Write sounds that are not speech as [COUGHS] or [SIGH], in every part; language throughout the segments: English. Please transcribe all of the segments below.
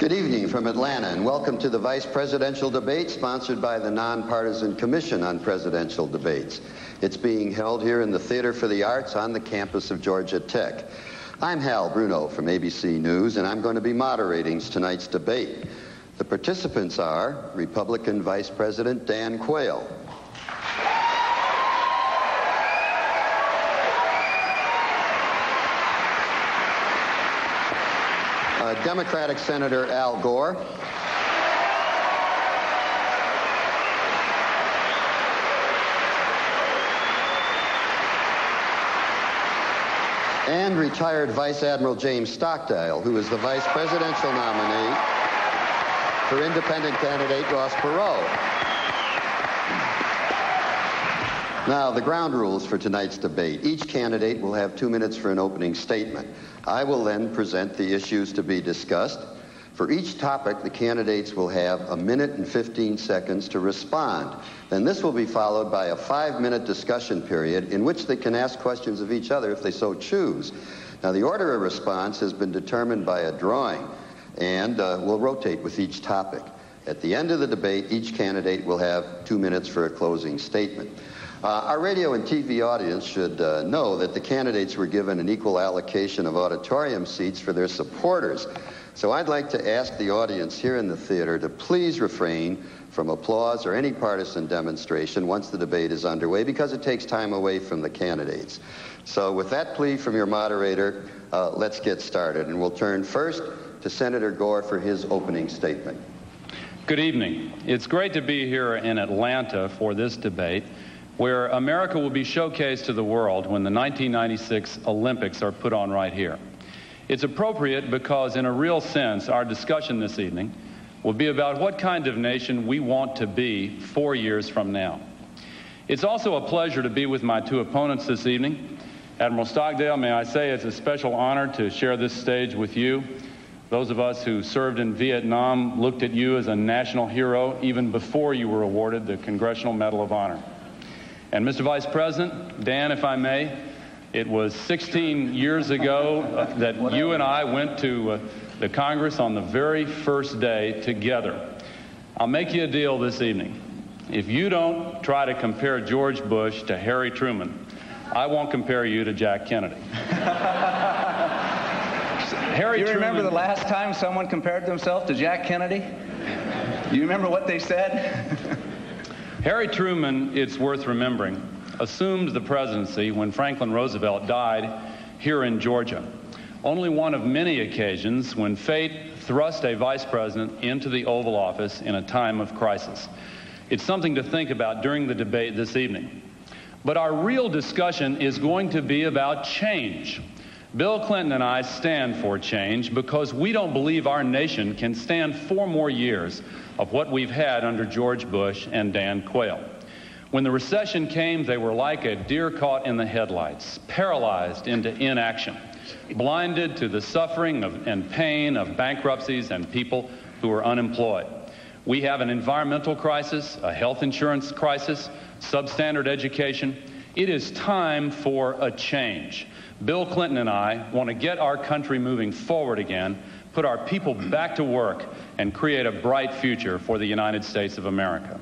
Good evening from Atlanta, and welcome to the Vice Presidential Debate sponsored by the Nonpartisan Commission on Presidential Debates. It's being held here in the Theater for the Arts on the campus of Georgia Tech. I'm Hal Bruno from ABC News, and I'm going to be moderating tonight's debate. The participants are Republican Vice President Dan Quayle, uh, Democratic Senator Al Gore, and retired Vice Admiral James Stockdale, who is the vice presidential nominee for independent candidate Ross Perot. Now, the ground rules for tonight's debate. Each candidate will have two minutes for an opening statement. I will then present the issues to be discussed. For each topic, the candidates will have a minute and 15 seconds to respond. Then this will be followed by a five-minute discussion period in which they can ask questions of each other if they so choose. Now, the order of response has been determined by a drawing and uh, will rotate with each topic. At the end of the debate, each candidate will have two minutes for a closing statement. Uh, our radio and TV audience should uh, know that the candidates were given an equal allocation of auditorium seats for their supporters. So I'd like to ask the audience here in the theater to please refrain from applause or any partisan demonstration once the debate is underway because it takes time away from the candidates. So with that plea from your moderator, uh, let's get started. And we'll turn first to Senator Gore for his opening statement. Good evening. It's great to be here in Atlanta for this debate where America will be showcased to the world when the 1996 Olympics are put on right here. It's appropriate because, in a real sense, our discussion this evening will be about what kind of nation we want to be four years from now. It's also a pleasure to be with my two opponents this evening. Admiral Stockdale, may I say it's a special honor to share this stage with you. Those of us who served in Vietnam looked at you as a national hero even before you were awarded the Congressional Medal of Honor. And Mr. Vice President, Dan, if I may, it was 16 years ago uh, that you and I went to uh, the Congress on the very first day together. I'll make you a deal this evening. If you don't try to compare George Bush to Harry Truman, I won't compare you to Jack Kennedy. [LAUGHS] Harry Do you Truman, remember the last time someone compared themselves to Jack Kennedy? Do you remember what they said? [LAUGHS] Harry Truman, it's worth remembering, assumed the presidency when Franklin Roosevelt died here in Georgia. Only one of many occasions when fate thrust a vice president into the Oval Office in a time of crisis. It's something to think about during the debate this evening. But our real discussion is going to be about change. Bill Clinton and I stand for change because we don't believe our nation can stand four more years of what we've had under George Bush and Dan Quayle. When the recession came, they were like a deer caught in the headlights, paralyzed into inaction, blinded to the suffering of, and pain of bankruptcies and people who are unemployed. We have an environmental crisis, a health insurance crisis, substandard education. It is time for a change. Bill Clinton and I want to get our country moving forward again, put our people back to work, and create a bright future for the United States of America.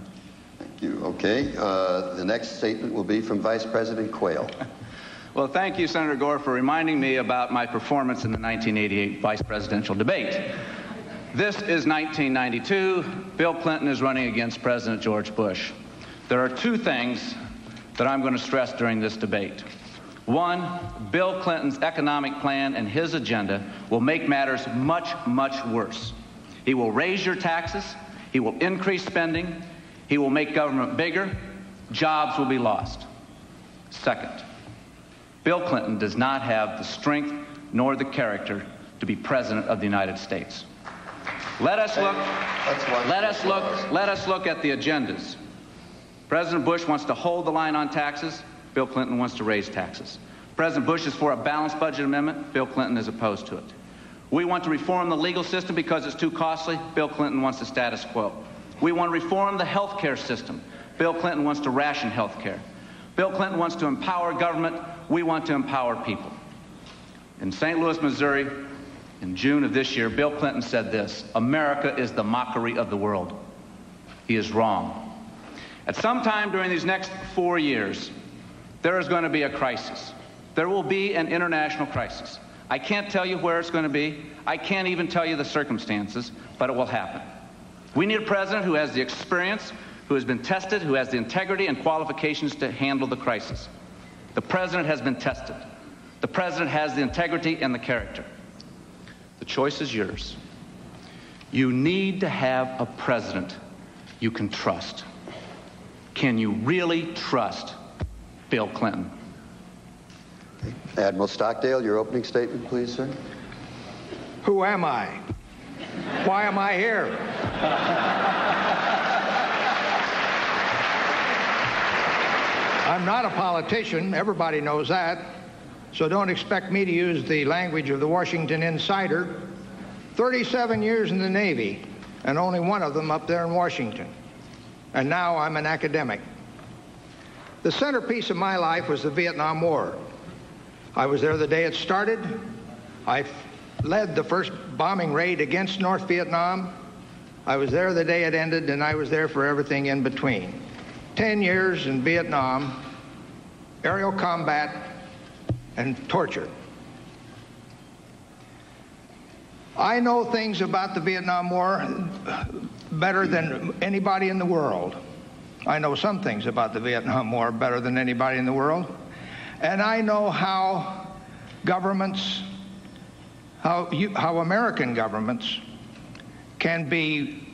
Thank you. Okay. Uh, the next statement will be from Vice President Quayle. [LAUGHS] Well, thank you, Senator Gore, for reminding me about my performance in the 1988 vice presidential debate. This is 1992. Bill Clinton is running against President George Bush. There are two things that I'm going to stress during this debate. One, Bill Clinton's economic plan and his agenda will make matters much, much worse. He will raise your taxes, he will increase spending, he will make government bigger, jobs will be lost. Second, Bill Clinton does not have the strength nor the character to be president of the United States. Let us look let us look let us look at the agendas. President Bush wants to hold the line on taxes. Bill Clinton wants to raise taxes. President Bush is for a balanced budget amendment. Bill Clinton is opposed to it. We want to reform the legal system because it's too costly. Bill Clinton wants the status quo. We want to reform the health care system. Bill Clinton wants to ration health care. Bill Clinton wants to empower government. We want to empower people. In St. Louis, Missouri, In June of this year, Bill Clinton said this America is the mockery of the world. He is wrong. At some time during these next four years, there is going to be a crisis. There will be an international crisis. I can't tell you where it's going to be. I can't even tell you the circumstances, but it will happen. We need a president who has the experience, who has been tested, who has the integrity and qualifications to handle the crisis. The president has been tested. The president has the integrity and the character. The choice is yours. You need to have a president you can trust. Can you really trust Bill Clinton? Admiral Stockdale, your opening statement, please, sir. Who am I? Why am I here? I'm not a politician. Everybody knows that. So don't expect me to use the language of the Washington Insider. 37 years in the Navy, and only one of them up there in Washington. And now I'm an academic. The centerpiece of my life was the Vietnam War. I was there the day it started. I led the first bombing raid against North Vietnam. I was there the day it ended, and I was there for everything in between. Ten years in Vietnam, aerial combat, and torture. I know things about the Vietnam War better than anybody in the world. I know some things about the Vietnam War better than anybody in the world. And I know how governments, how, you, how American governments can be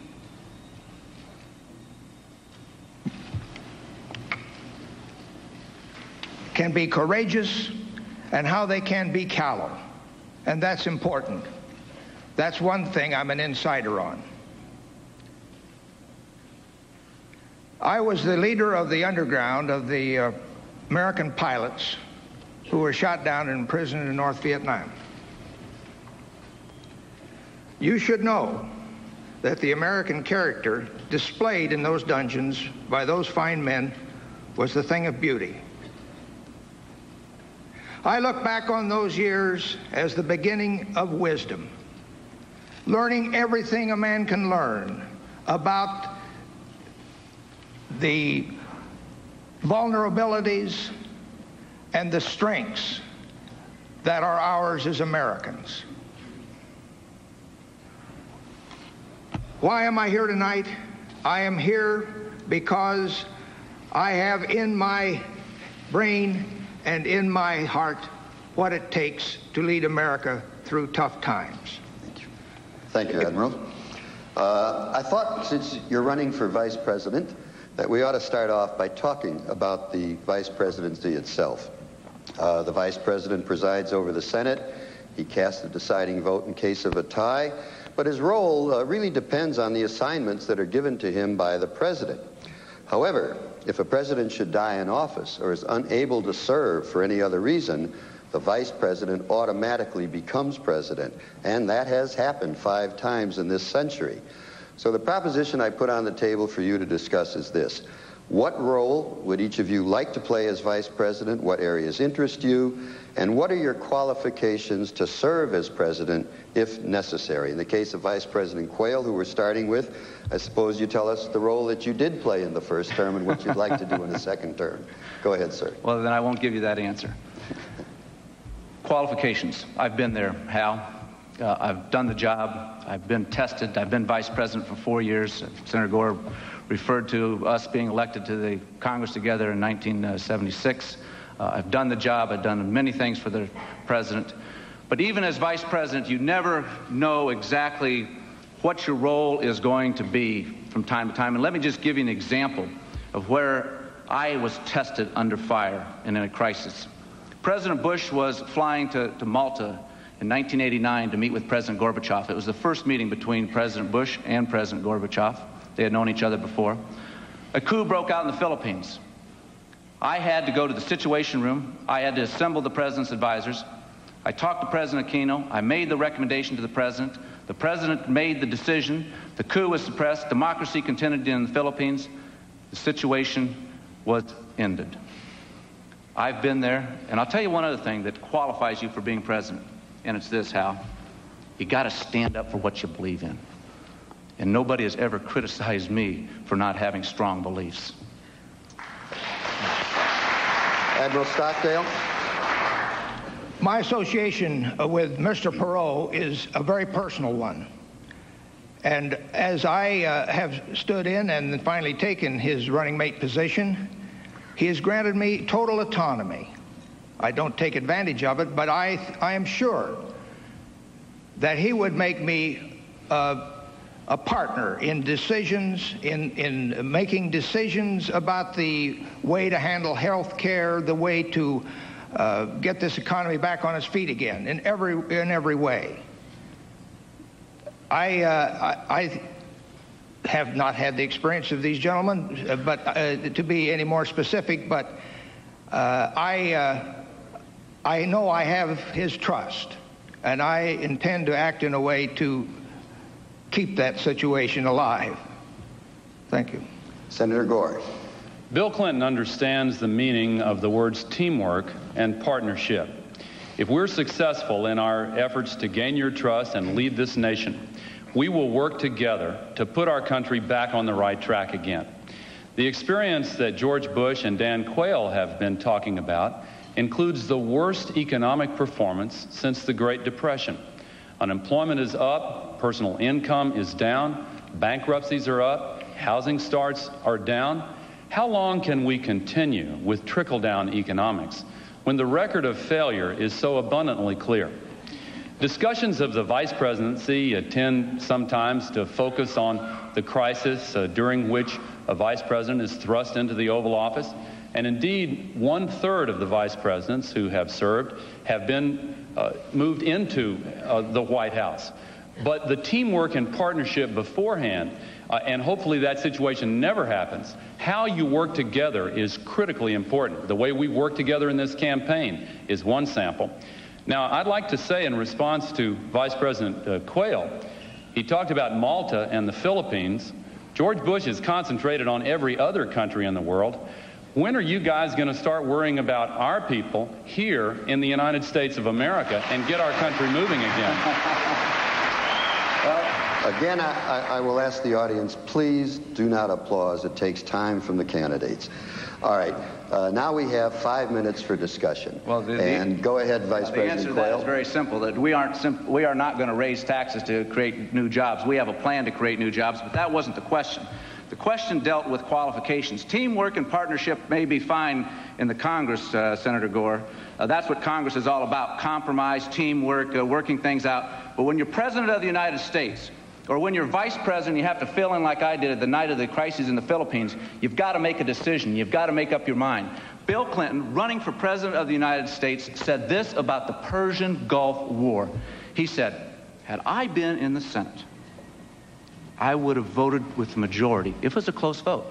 can be courageous and how they can be callow. And that's important. That's one thing I'm an insider on. I was the leader of the underground of the uh, American pilots who were shot down and imprisoned in North Vietnam. You should know that the American character displayed in those dungeons by those fine men was the thing of beauty. I look back on those years as the beginning of wisdom, learning everything a man can learn about the vulnerabilities and the strengths that are ours as Americans. Why am I here tonight? I am here because I have in my brain and in my heart what it takes to lead America through tough times. Thank you. Thank you, Admiral. Uh, I thought since you're running for vice president, that we ought to start off by talking about the vice presidency itself. Uh, the vice president presides over the Senate. He casts the deciding vote in case of a tie, but his role uh, really depends on the assignments that are given to him by the president. However, if a president should die in office or is unable to serve for any other reason, the vice president automatically becomes president, and that has happened five times in this century. So the proposition I put on the table for you to discuss is this. What role would each of you like to play as vice president? What areas interest you? And what are your qualifications to serve as president if necessary? In the case of Vice President Quayle, who we're starting with, I suppose you tell us the role that you did play in the first term and what you'd like to do in the second term. Go ahead, sir. Well, then I won't give you that answer. Qualifications. I've been there, Hal. Uh, I've done the job. I've been tested. I've been vice president for four years. Senator Gore referred to us being elected to the Congress together in 1976. Uh, I've done the job. I've done many things for the president. But even as vice president, you never know exactly what your role is going to be from time to time. And let me just give you an example of where I was tested under fire and in a crisis. President Bush was flying to, to Malta in 1989 to meet with President Gorbachev. It was the first meeting between President Bush and President Gorbachev. They had known each other before. A coup broke out in the Philippines. I had to go to the Situation Room. I had to assemble the President's advisors. I talked to President Aquino. I made the recommendation to the President. The President made the decision. The coup was suppressed. Democracy continued in the Philippines. The situation was ended. I've been there, and I'll tell you one other thing that qualifies you for being president and it's this, Hal. You got to stand up for what you believe in. And nobody has ever criticized me for not having strong beliefs. Admiral Stockdale? My association with Mr. Perot is a very personal one. And as I uh, have stood in and finally taken his running mate position, he has granted me total autonomy. I don't take advantage of it, but I, I am sure that he would make me a partner in decisions, in, in making decisions about the way to handle health care, the way to uh, get this economy back on its feet again in every, in every way. I, uh, I, I, have not had the experience of these gentlemen, uh, but uh, to be any more specific, but uh, I, uh, I know I have his trust, and I intend to act in a way to keep that situation alive. Thank you. Senator Gore. Bill Clinton understands the meaning of the words teamwork and partnership. If we're successful in our efforts to gain your trust and lead this nation, we will work together to put our country back on the right track again. The experience that George Bush and Dan Quayle have been talking about includes the worst economic performance since the Great Depression. Unemployment is up, personal income is down, bankruptcies are up, housing starts are down. How long can we continue with trickle down economics when the record of failure is so abundantly clear? Discussions of the vice presidency tend sometimes to focus on the crisis uh, during which a vice president is thrust into the Oval Office. And indeed, one third of the vice presidents who have served have been uh, moved into uh, the White House. But the teamwork and partnership beforehand, uh, and hopefully that situation never happens, how you work together is critically important. The way we work together in this campaign is one sample. Now, I'd like to say in response to Vice President uh, Quayle, he talked about Malta and the Philippines. George Bush is concentrated on every other country in the world. When are you guys going to start worrying about our people here in the United States of America and get our country moving again? [LAUGHS] well, again, I, I, will ask the audience, please do not applaud. It takes time from the candidates. All right. Uh, now we have five minutes for discussion. Well, the, and go ahead, Vice the President answer to that is very simple. That we aren't we are not going to raise taxes to create new jobs. We have a plan to create new jobs, but that wasn't the question. The question dealt with qualifications. Teamwork and partnership may be fine in the Congress, uh, Senator Gore. Uh, that's what Congress is all about: compromise, teamwork, uh, working things out. But when you're president of the United States, or when you're vice president, you have to fill in like I did at the night of the crisis in the Philippines. You've got to make a decision. You've got to make up your mind. Bill Clinton, running for president of the United States, said this about the Persian Gulf War. He said, Had I been in the Senate, I would have voted with the majority if it was a close vote.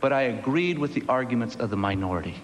But I agreed with the arguments of the minority.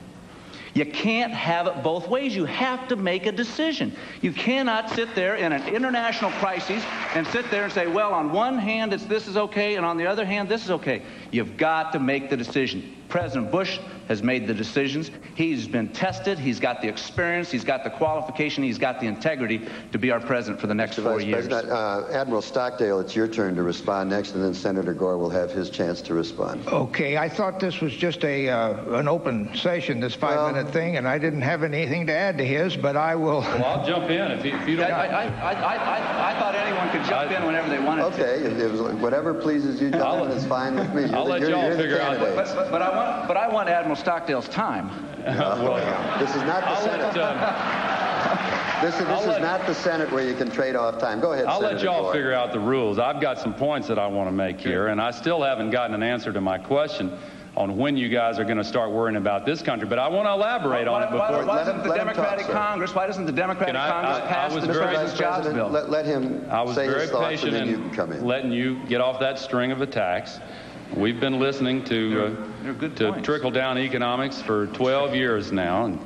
You can't have it both ways. You have to make a decision. You cannot sit there in an international crisis and sit there and say, well, on one hand, it's this is okay, and on the other hand, this is okay. You've got to make the decision. President Bush has made the decisions. He's been tested. He's got the experience. He's got the qualification. He's got the integrity to be our president for the next Mr. four Vice years. Uh, Admiral Stockdale, it's your turn to respond next, and then Senator Gore will have his chance to respond. Okay, I thought this was just a uh, an open session, this five-minute well, thing, and I didn't have anything to add to his, but I will. Well, I'll jump in if you, if you don't. I, I, I, I, I, thought anyone could jump in whenever they wanted okay, to. Okay, whatever pleases you, gentlemen, is fine with me. I'll you're let y'all figure out. But, but, but, I want, but I want Admiral Stockdale's time. [LAUGHS] well, this is not the I'll Senate. Let, uh, this is, this is let, not the Senate where you can trade off time. Go ahead, I'll Senator let y'all Gore. figure out the rules. I've got some points that I want to make here, and I still haven't gotten an answer to my question on when you guys are going to start worrying about this country. But I want to elaborate why, on it before. Why, why doesn't the Democratic talk, Congress? Why doesn't the Democratic I, Congress I, pass I the President's jobs bill? Let, let him I was say very his thoughts, patient and then you can come in. letting you get off that string of attacks. We've been listening to uh, to trickle down economics for 12 years now, and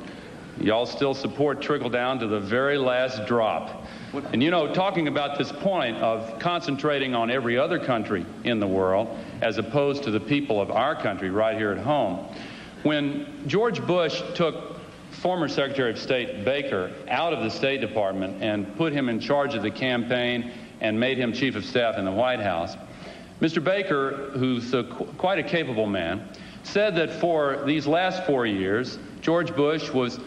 y'all still support trickle down to the very last drop. And you know, talking about this point of concentrating on every other country in the world as opposed to the people of our country right here at home, when George Bush took former Secretary of State Baker out of the State Department and put him in charge of the campaign and made him Chief of Staff in the White House. Mr. Baker, who's a, quite a capable man, said that for these last four years, George Bush was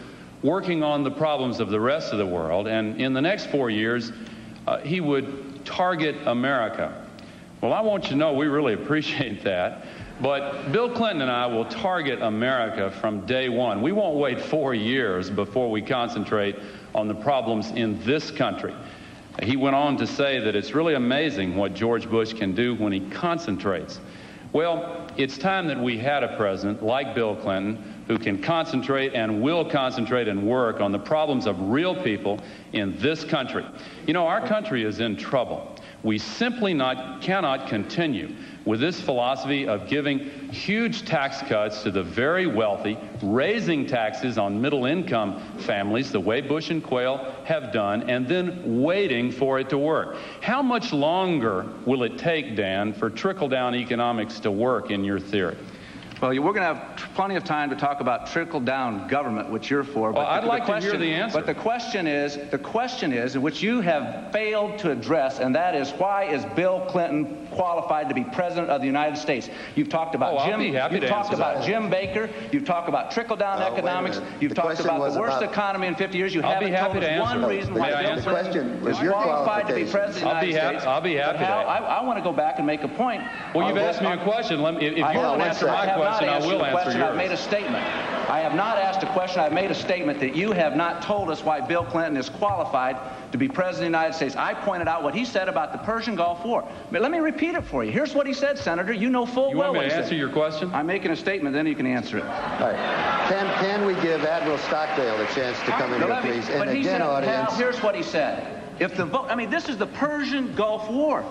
working on the problems of the rest of the world, and in the next four years, uh, he would target America. Well, I want you to know we really [LAUGHS] appreciate that. But Bill Clinton and I will target America from day one. We won't wait four years before we concentrate on the problems in this country. He went on to say that it's really amazing what George Bush can do when he concentrates. Well, it's time that we had a president like Bill Clinton who can concentrate and will concentrate and work on the problems of real people in this country. You know, our country is in trouble. We simply not, cannot continue with this philosophy of giving huge tax cuts to the very wealthy, raising taxes on middle income families the way Bush and Quayle have done, and then waiting for it to work. How much longer will it take, Dan, for trickle down economics to work in your theory? Well, we're going to have plenty of time to talk about trickle-down government, which you're for. But well, I'd the, like the question, to hear the answer. But the question is, the question is, which you have failed to address, and that is, why is Bill Clinton qualified to be president of the United States? You've talked about oh, Jim. you've talked about that. Jim Baker. You've talked about trickle-down oh, uh, economics. You've the talked about the worst about, economy in 50 years. You I'll haven't be happy told to us answer. one reason the, why the, Bill the Clinton question is qualified to be president of the I'll be United happy, States. I'll be happy Hal, to. I, I, want to go back and make a point. Well, you've asked me a question. Let me, if, if you want to answer my question, I will answer yours. I've made a statement. I have not asked a question. I've made a statement that you have not told us why Bill Clinton is qualified to be president of the United States. I pointed out what he said about the Persian Gulf War. But let me repeat it for you. Here's what he said, Senator. You know full you well want me to answer your question? I'm making a statement, then you can answer it. All right. Can, can we give Admiral Stockdale a chance to come in here, me, please? But and he again, said, audience. Hal, here's what he said. If the vote, I mean, this is the Persian Gulf War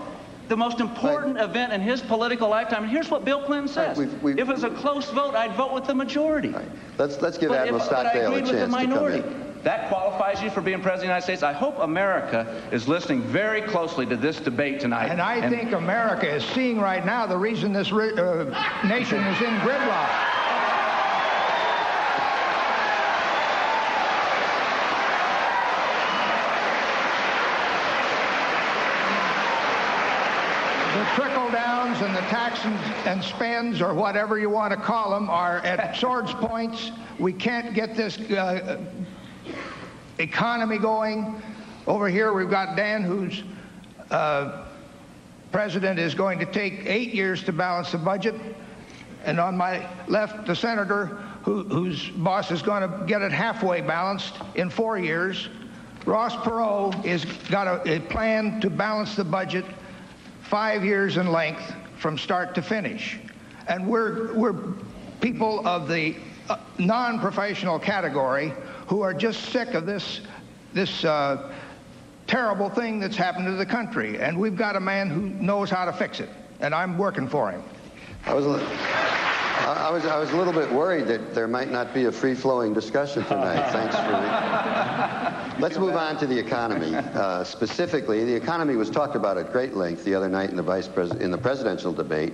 the most important right. event in his political lifetime. And here's what Bill Clinton says: right, we've, we've, If it's a close vote, I'd vote with the majority. Right. Let's let's give but Admiral if, Stockdale but I a chance with the minority. to come in. That qualifies you for being president of the United States. I hope America is listening very closely to this debate tonight. And I and think America is seeing right now the reason this uh, nation is in gridlock. the and the tax and, and spends or whatever you want to call them are at swords points. We can't get this uh, economy going. Over here we've got Dan who's uh, president is going to take eight years to balance the budget. And on my left, the senator who, whose boss is going to get it halfway balanced in four years. Ross Perot has got a, a plan to balance the budget five years in length from start to finish. And we're, we're people of the uh, non-professional category who are just sick of this, this uh, terrible thing that's happened to the country. And we've got a man who knows how to fix it. And I'm working for him. I was, I was, I was a little bit worried that there might not be a free-flowing discussion tonight. [LAUGHS] Thanks for. Let's move on to the economy. Uh, specifically, the economy was talked about at great length the other night in the vice pres- in the presidential debate.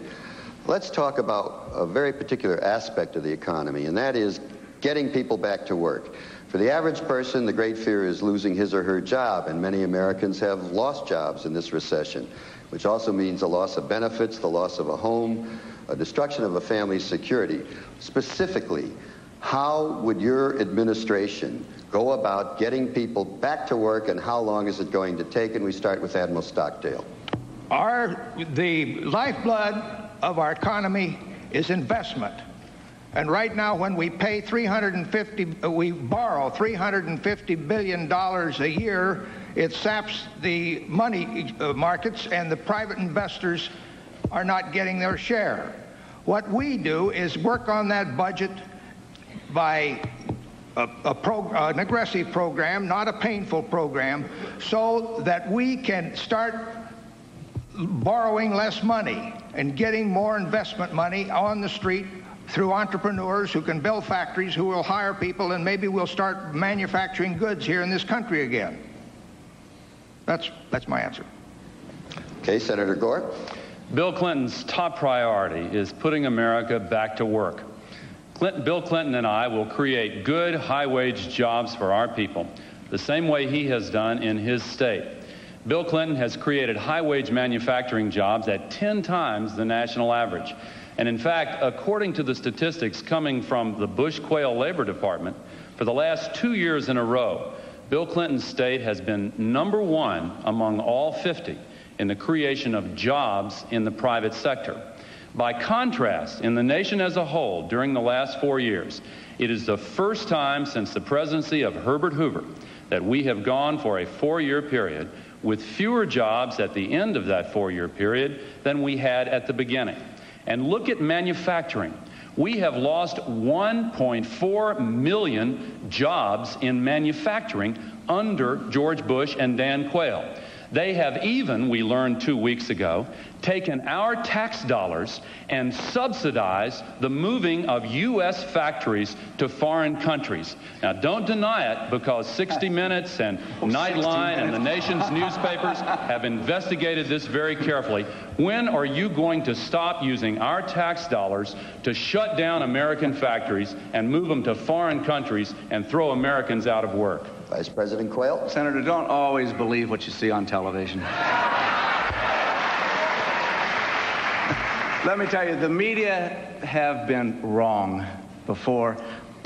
Let's talk about a very particular aspect of the economy, and that is getting people back to work. For the average person, the great fear is losing his or her job, and many Americans have lost jobs in this recession, which also means a loss of benefits, the loss of a home, a destruction of a family's security. Specifically, how would your administration go about getting people back to work and how long is it going to take? And we start with Admiral Stockdale. Our, the lifeblood of our economy is investment. And right now, when we pay 350, uh, we borrow 350 billion dollars a year, it saps the money uh, markets, and the private investors are not getting their share. What we do is work on that budget by a, a an aggressive program, not a painful program, so that we can start borrowing less money and getting more investment money on the street through entrepreneurs who can build factories, who will hire people, and maybe we'll start manufacturing goods here in this country again. That's, that's my answer. Okay, Senator Gore. Bill Clinton's top priority is putting America back to work. Clinton, Bill Clinton and I will create good, high wage jobs for our people, the same way he has done in his state. Bill Clinton has created high wage manufacturing jobs at 10 times the national average. And in fact, according to the statistics coming from the Bush Quayle Labor Department, for the last two years in a row, Bill Clinton's state has been number one among all 50 in the creation of jobs in the private sector. By contrast, in the nation as a whole, during the last four years, it is the first time since the presidency of Herbert Hoover that we have gone for a four year period with fewer jobs at the end of that four year period than we had at the beginning. And look at manufacturing. We have lost 1.4 million jobs in manufacturing under George Bush and Dan Quayle. They have even, we learned two weeks ago, taken our tax dollars and subsidized the moving of U.S. factories to foreign countries. Now, don't deny it because 60 [LAUGHS] Minutes and oh, Nightline and the nation's newspapers have investigated this very carefully. When are you going to stop using our tax dollars to shut down American factories and move them to foreign countries and throw Americans out of work? Vice President Quayle. Senator, don't always believe what you see on television. Let me tell you, the media have been wrong before.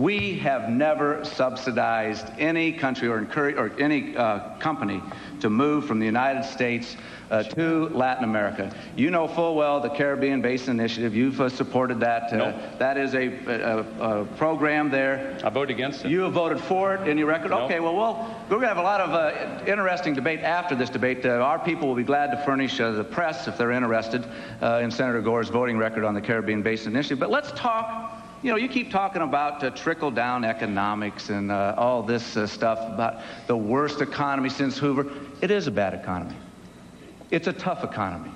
We have never subsidized any country or, encourage, or any uh, company to move from the United States uh, to Latin America. You know full well the Caribbean Basin Initiative. You've uh, supported that. Uh, no. That is a, a, a, program there. I voted against it. You have voted for it in your record? No. Okay, well, well we're going to have a lot of uh, interesting debate after this debate. Uh, our people will be glad to furnish the press, if they're interested, in Senator Gore's voting record on the Caribbean Basin Initiative. But let's talk you know, you keep talking about uh, trickle down economics and uh, all this uh, stuff about the worst economy since Hoover. It is a bad economy. It's a tough economy.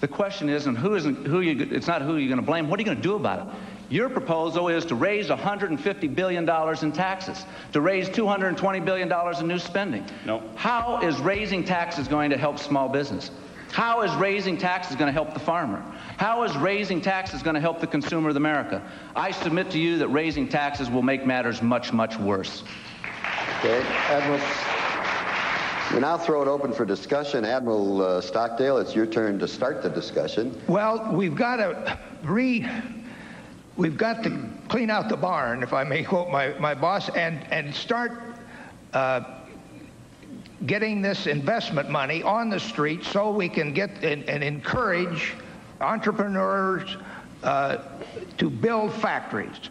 The question isn't who isn't who you. It's not who you're going to blame. What are you going to do about it? Your proposal is to raise $150 billion in taxes, to raise $220 billion in new spending. No. How is raising taxes going to help small business? How is raising taxes going to help the farmer? How is raising taxes going to help the consumer of America? I submit to you that raising taxes will make matters much, much worse. Okay, Admiral. We now throw it open for discussion. Admiral uh, Stockdale, it's your turn to start the discussion. Well, we've got to re. We've got to clean out the barn, if I may quote my, my boss, and, and start uh, getting this investment money on the street so we can get and, and encourage entrepreneurs uh, to build factories.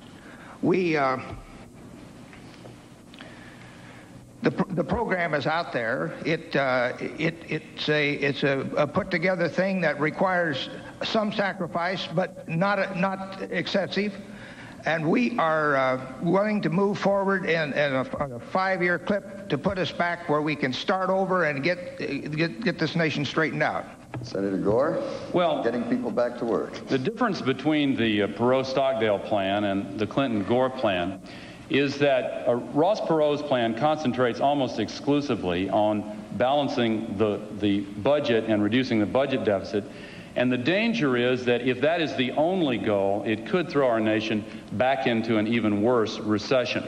We, uh, the, the program is out there. It, uh, it, it's a, it's a, a, put together thing that requires some sacrifice, but not, not excessive. And we are uh, willing to move forward in, in a, a five-year clip to put us back where we can start over and get, get, get this nation straightened out. Senator Gore? Well, getting people back to work. The difference between the uh, Perot-Stockdale plan and the Clinton-Gore plan is that uh, Ross Perot's plan concentrates almost exclusively on balancing the, the budget and reducing the budget deficit. And the danger is that if that is the only goal, it could throw our nation back into an even worse recession.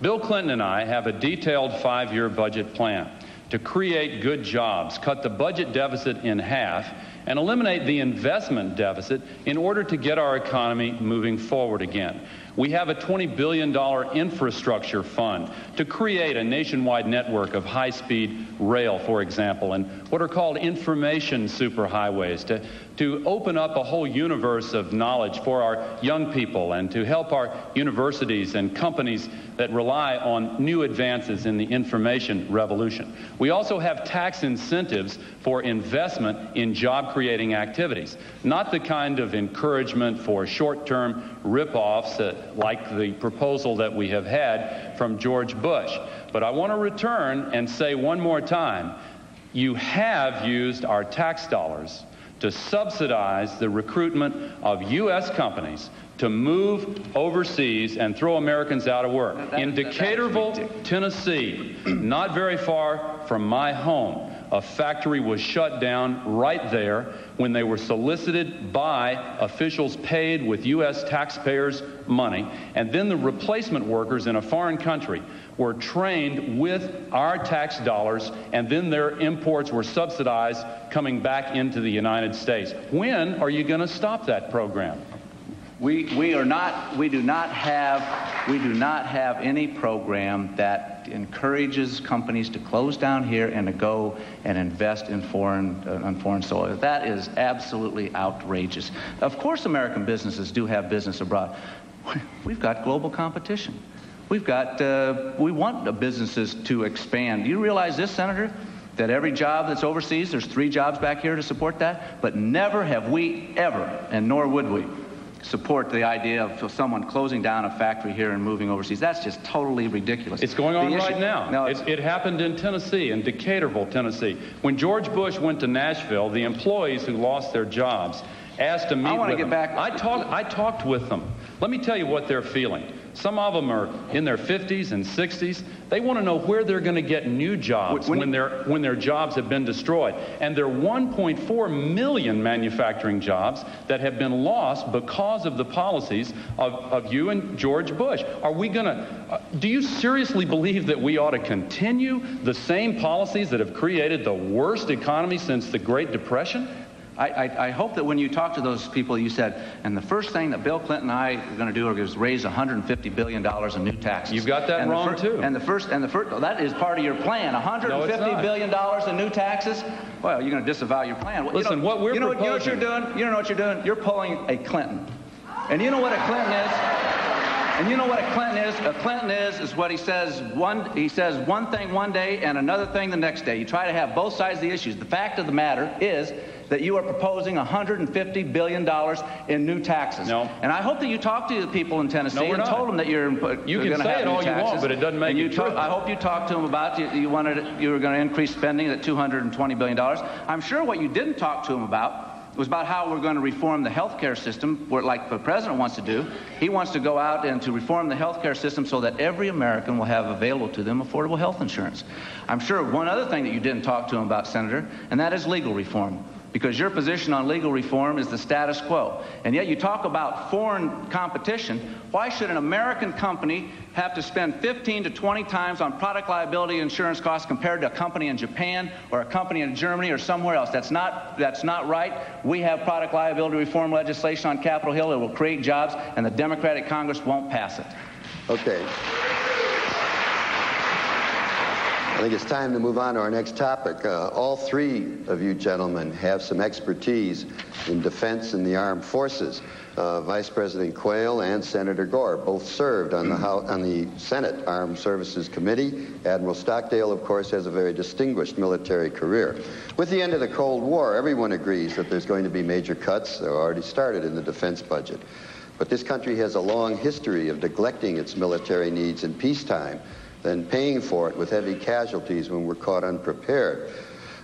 Bill Clinton and I have a detailed five year budget plan to create good jobs, cut the budget deficit in half, and eliminate the investment deficit in order to get our economy moving forward again. We have a $20 billion infrastructure fund to create a nationwide network of high speed rail, for example, and what are called information superhighways to, to open up a whole universe of knowledge for our young people and to help our universities and companies that rely on new advances in the information revolution. We also have tax incentives for investment in job creating activities, not the kind of encouragement for short term rip-offs uh, like the proposal that we have had from George Bush. But I want to return and say one more time, you have used our tax dollars to subsidize the recruitment of U.S. companies to move overseas and throw Americans out of work. That, In Decaturville, Tennessee, not very far from my home, A factory was shut down right there when they were solicited by officials paid with U.S. taxpayers' money. And then the replacement workers in a foreign country were trained with our tax dollars, and then their imports were subsidized coming back into the United States. When are you going to stop that program? We, we are not, we do not have, we do not have any program that encourages companies to close down here and to go and invest in foreign, uh, on foreign soil. That is absolutely outrageous. Of course, American businesses do have business abroad. [LAUGHS] We've got global competition. We've got, uh, we want the businesses to expand. Do you realize this, Senator? That every job that's overseas, there's three jobs back here to support that, but never have we ever, and nor would we, support the idea of someone closing down a factory here and moving overseas. That's just totally ridiculous. It's going on The right issue- now. No, it, it happened in Tennessee, in Decaturville, Tennessee. When George Bush went to Nashville, the employees who lost their jobs asked to meet I wanna get them. back- I talked. I talked with them. Let me tell you what they're feeling. Some of them are in their 50s and 60s. They want to know where they're going to get new jobs When- when, their when their jobs have been destroyed. And there are 1.4 million manufacturing jobs that have been lost because of the policies of, of you and George Bush. Are we going to, uh, do you seriously believe that we ought to continue the same policies that have created the worst economy since the Great Depression? I, I, I hope that when you talk to those people, you said, and the first thing that Bill Clinton and I are going to do is raise 150 billion dollars in new taxes. You've got that And wrong, fir- too. And the first, and the first, well, that is part of your plan. 150 not. billion dollars in new taxes. Well, you're going to disavow your plan. Well, you Listen, know- what we're you know, you know what you're doing? You know what you're doing? You're pulling a Clinton. And you know what a Clinton is? And you know what a Clinton is? A Clinton is is what he says one he says one thing one day and another thing the next day. You try to have both sides of the issues. The fact of the matter is that you are proposing 150 billion dollars in new taxes. No. And I hope that you talked to the people in Tennessee No, and not. told them that you're uh, You you're can say have it all you want, taxes. but it doesn't make you it true. I hope you talked to them about you, you wanted you were going to increase spending at 220 billion dollars. I'm sure what you didn't talk to them about was about how we're going to reform the health care system, where, like the president wants to do. He wants to go out and to reform the health care system so that every American will have available to them affordable health insurance. I'm sure one other thing that you didn't talk to him about, Senator, and that is legal reform. Because your position on legal reform is the status quo. And yet you talk about foreign competition. Why should an American company have to spend 15 to 20 times on product liability insurance costs compared to a company in Japan or a company in Germany or somewhere else? That's not, that's not right. We have product liability reform legislation on Capitol Hill that will create jobs, and the Democratic Congress won't pass it. Okay. I think it's time to move on to our next topic. Uh, all three of you gentlemen have some expertise in defense and the armed forces. Uh, Vice President Quayle and Senator Gore both served on the, House, on the Senate Armed Services Committee. Admiral Stockdale, of course, has a very distinguished military career. With the end of the Cold War, everyone agrees that there's going to be major cuts that are already started in the defense budget. But this country has a long history of neglecting its military needs in peacetime, then paying for it with heavy casualties when we're caught unprepared.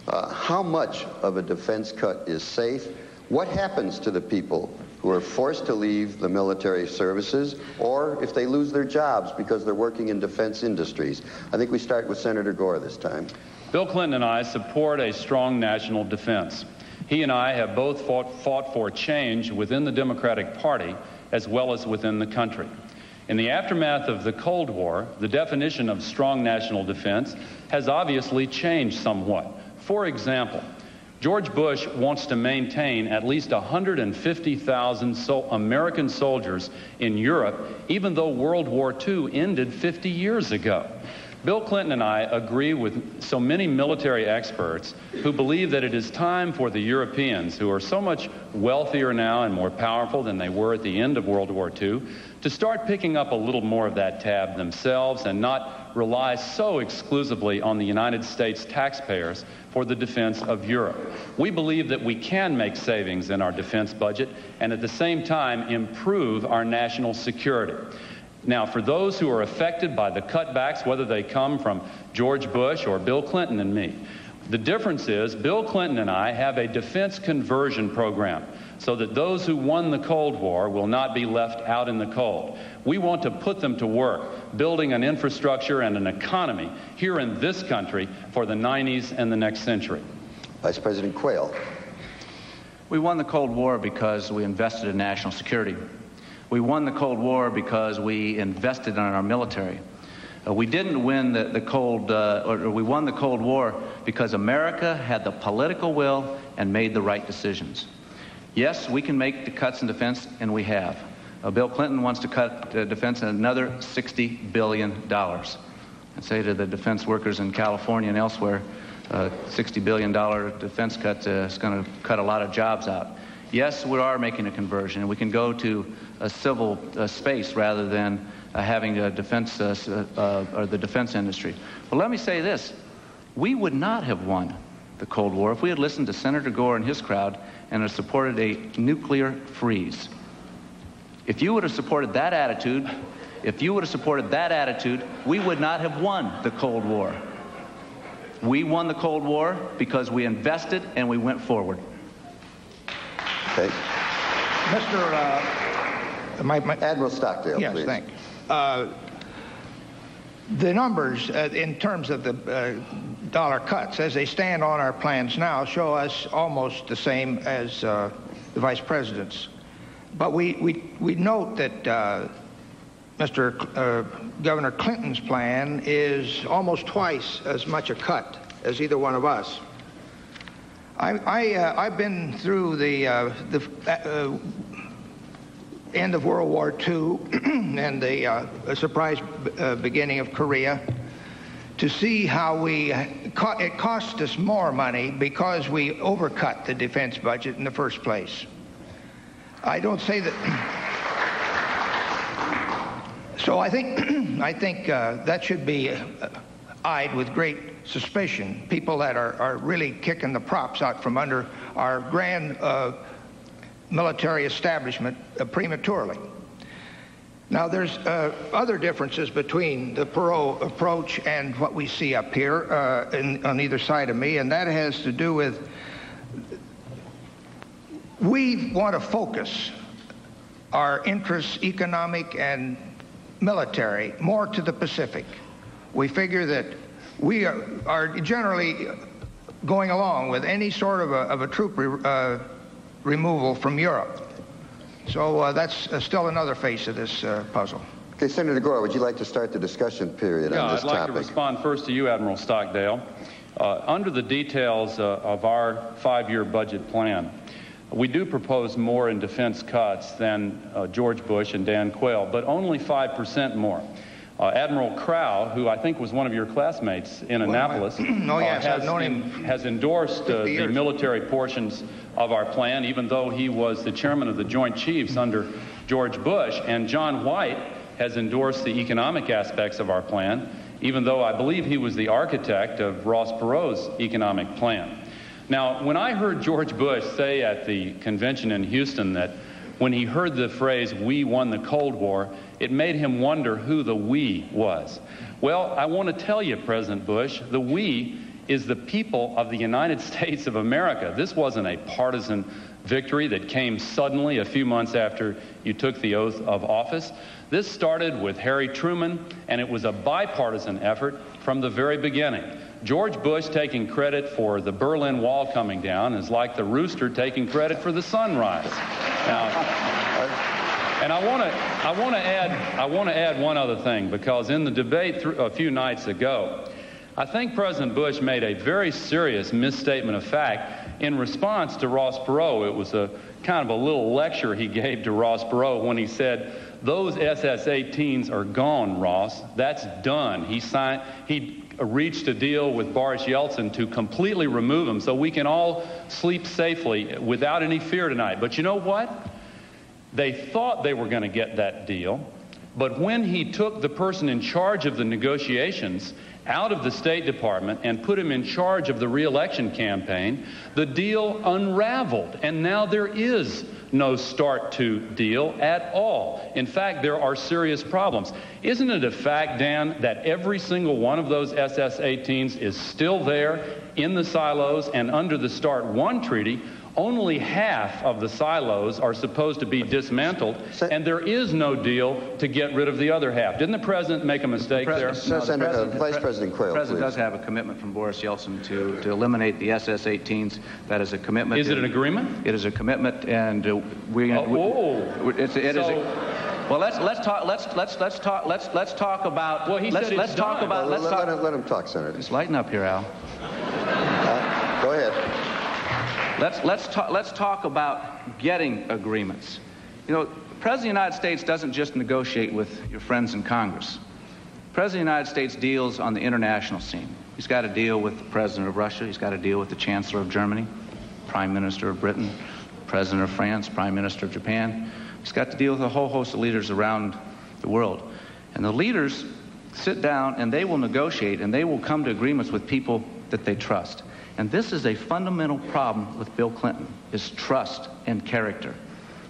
Uh, how much of a defense cut is safe? What happens to the people who are forced to leave the military services or if they lose their jobs because they're working in defense industries? I think we start with Senator Gore this time. Bill Clinton and I support a strong national defense. He and I have both fought, fought for change within the Democratic Party as well as within the country. In the aftermath of the Cold War, the definition of strong national defense has obviously changed somewhat. For example, George Bush wants to maintain at least 150,000 so American soldiers in Europe, even though World War II ended 50 years ago. Bill Clinton and I agree with so many military experts who believe that it is time for the Europeans, who are so much wealthier now and more powerful than they were at the end of World War II, to start picking up a little more of that tab themselves and not rely so exclusively on the United States taxpayers for the defense of Europe. We believe that we can make savings in our defense budget and at the same time improve our national security. Now, for those who are affected by the cutbacks, whether they come from George Bush or Bill Clinton and me, the difference is Bill Clinton and I have a defense conversion program so that those who won the Cold War will not be left out in the cold. We want to put them to work, building an infrastructure and an economy here in this country for the 90s and the next century. Vice President Quayle. We won the Cold War because we invested in national security. We won the Cold War because we invested in our military. Uh, we didn't win the, the Cold, uh, or, or we won the Cold War because America had the political will and made the right decisions. Yes, we can make the cuts in defense, and we have. Uh, Bill Clinton wants to cut uh, defense another $60 billion. I'd say to the defense workers in California and elsewhere, uh, $60 billion defense cut uh, is going to cut a lot of jobs out. Yes, we are making a conversion, and we can go to a civil uh, space rather than uh, having a defense or the defense industry. But let me say this: we would not have won the Cold War if we had listened to Senator Gore and his crowd and had supported a nuclear freeze. If you would have supported that attitude, if you would have supported that attitude, we would not have won the Cold War. We won the Cold War because we invested and we went forward. Okay. Mr. Uh, my, my, Admiral Stockdale, yes, please. thank you. Uh, the numbers uh, in terms of the uh, dollar cuts as they stand on our plans now show us almost the same as uh, the vice president's. But we, we, we note that uh, Mr. Uh, Governor Clinton's plan is almost twice as much a cut as either one of us. I, I, uh, I've been through the, the end of World War II [CLEARS THROAT] and the uh, surprise uh, beginning of Korea to see how we it cost us more money because we overcut the defense budget in the first place. I don't say that. [COUGHS] So I think [COUGHS] I think uh, that should be uh, eyed with great suspicion. People that are, are really kicking the props out from under our grand uh, military establishment prematurely. Now, there's uh, other differences between the Perot approach and what we see up here uh, in, on either side of me, and that has to do with we want to focus our interests, economic and military, more to the Pacific. We figure that we are, are generally going along with any sort of a, of a troop re, uh, removal from Europe. So uh, that's uh, still another face of this uh, puzzle. Okay, Senator Gore, would you like to start the discussion period yeah, on this I'd like topic? to respond first to you, Admiral Stockdale. Uh, under the details uh, of our five-year budget plan, we do propose more in defense cuts than uh, George Bush and Dan Quayle, but only 5% more. Uh, Admiral Crowe, who I think was one of your classmates in well, Annapolis, [CLEARS THROAT] oh, yes, uh, has, in, has, endorsed uh, the military portions of our plan, even though he was the chairman of the Joint Chiefs under George Bush. And John White has endorsed the economic aspects of our plan, even though I believe he was the architect of Ross Perot's economic plan. Now, when I heard George Bush say at the convention in Houston that when he heard the phrase, we won the Cold War, it made him wonder who the we was. Well, I want to tell you, President Bush, the we is the people of the United [LAUGHS] States of America. This wasn't a partisan victory that came suddenly a few months after you took the oath of office. This started with Harry Truman, and it was a bipartisan effort from the very beginning. George Bush taking credit for the Berlin Wall coming down is like the rooster taking credit for the sunrise. Now, and I want to I want to add I want to add one other thing because in the debate a few nights ago, I think President Bush made a very serious misstatement of fact in response to Ross Perot. It was a kind of a little lecture he [LAUGHS] gave to Ross Perot when he said, "Those SS-18s are gone, Ross. That's done." He signed he reached a deal with Boris Yeltsin to completely remove them so we can all sleep safely without any fear tonight. But you know what? They thought they were going to get that deal, but when he took the person in charge of the negotiations out of the State Department and put him in charge of the reelection campaign, the deal unraveled, and now there is no START II deal at all. In fact, there are serious problems. Isn't it a fact, Dan, that every single one of those SS 18s is still there in the silos and under the START 1 treaty? Only half of the silos are supposed to be dismantled, and there is no deal to get rid of the other half. Didn't the president make a mistake the there? no, Senator, uh, Vice President Quayle, The president please. does have a commitment from Boris Yeltsin to, to eliminate the SS-18s. That is a commitment. Is it an agreement? It is a commitment, and uh, we. Oh, we- whoa. It's, it is So- a, well, let's let's talk. Let's let's let's talk. Let's let's talk about. Well, he let's, said it's let's talk done. about. Let, Let's let- talk. let him, let him talk, Senator. Just lighten up here, Al. Go ahead. Let's, let's, talk, let's talk about getting agreements. You know, the President of the United States doesn't just negotiate with your friends in Congress. The President of the United States deals on the international scene. He's got to deal with the President of Russia. He's got to deal with the Chancellor of Germany, Prime Minister of Britain, President of France, Prime Minister of Japan. He's got to deal with a whole host of leaders around the world. And the leaders sit down and they will negotiate and they will come to agreements with people that they trust. And this is a fundamental problem with Bill Clinton, is trust and character.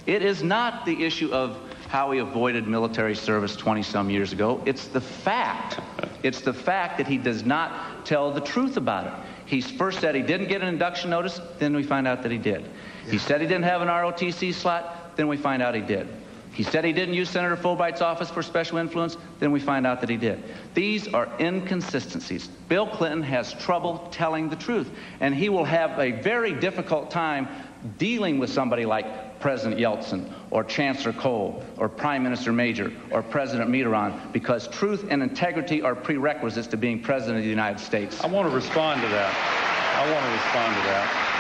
It is not the issue of how he avoided military service 20 some years ago. It's the fact. [LAUGHS] It's the fact that he does not tell the truth about it. He first said he didn't get an induction notice, then we find out that he did. He said he didn't have an ROTC slot, then we find out he did. He said he didn't use Senator Fulbright's office for special influence, then we find out that he did. These are inconsistencies. Bill Clinton has trouble telling the truth, and he will have a very difficult time dealing with somebody like President Yeltsin or Chancellor Kohl or Prime Minister Major or President Mitterrand because truth and integrity are prerequisites to being President of the United States. I want to respond to that. I want to respond to that.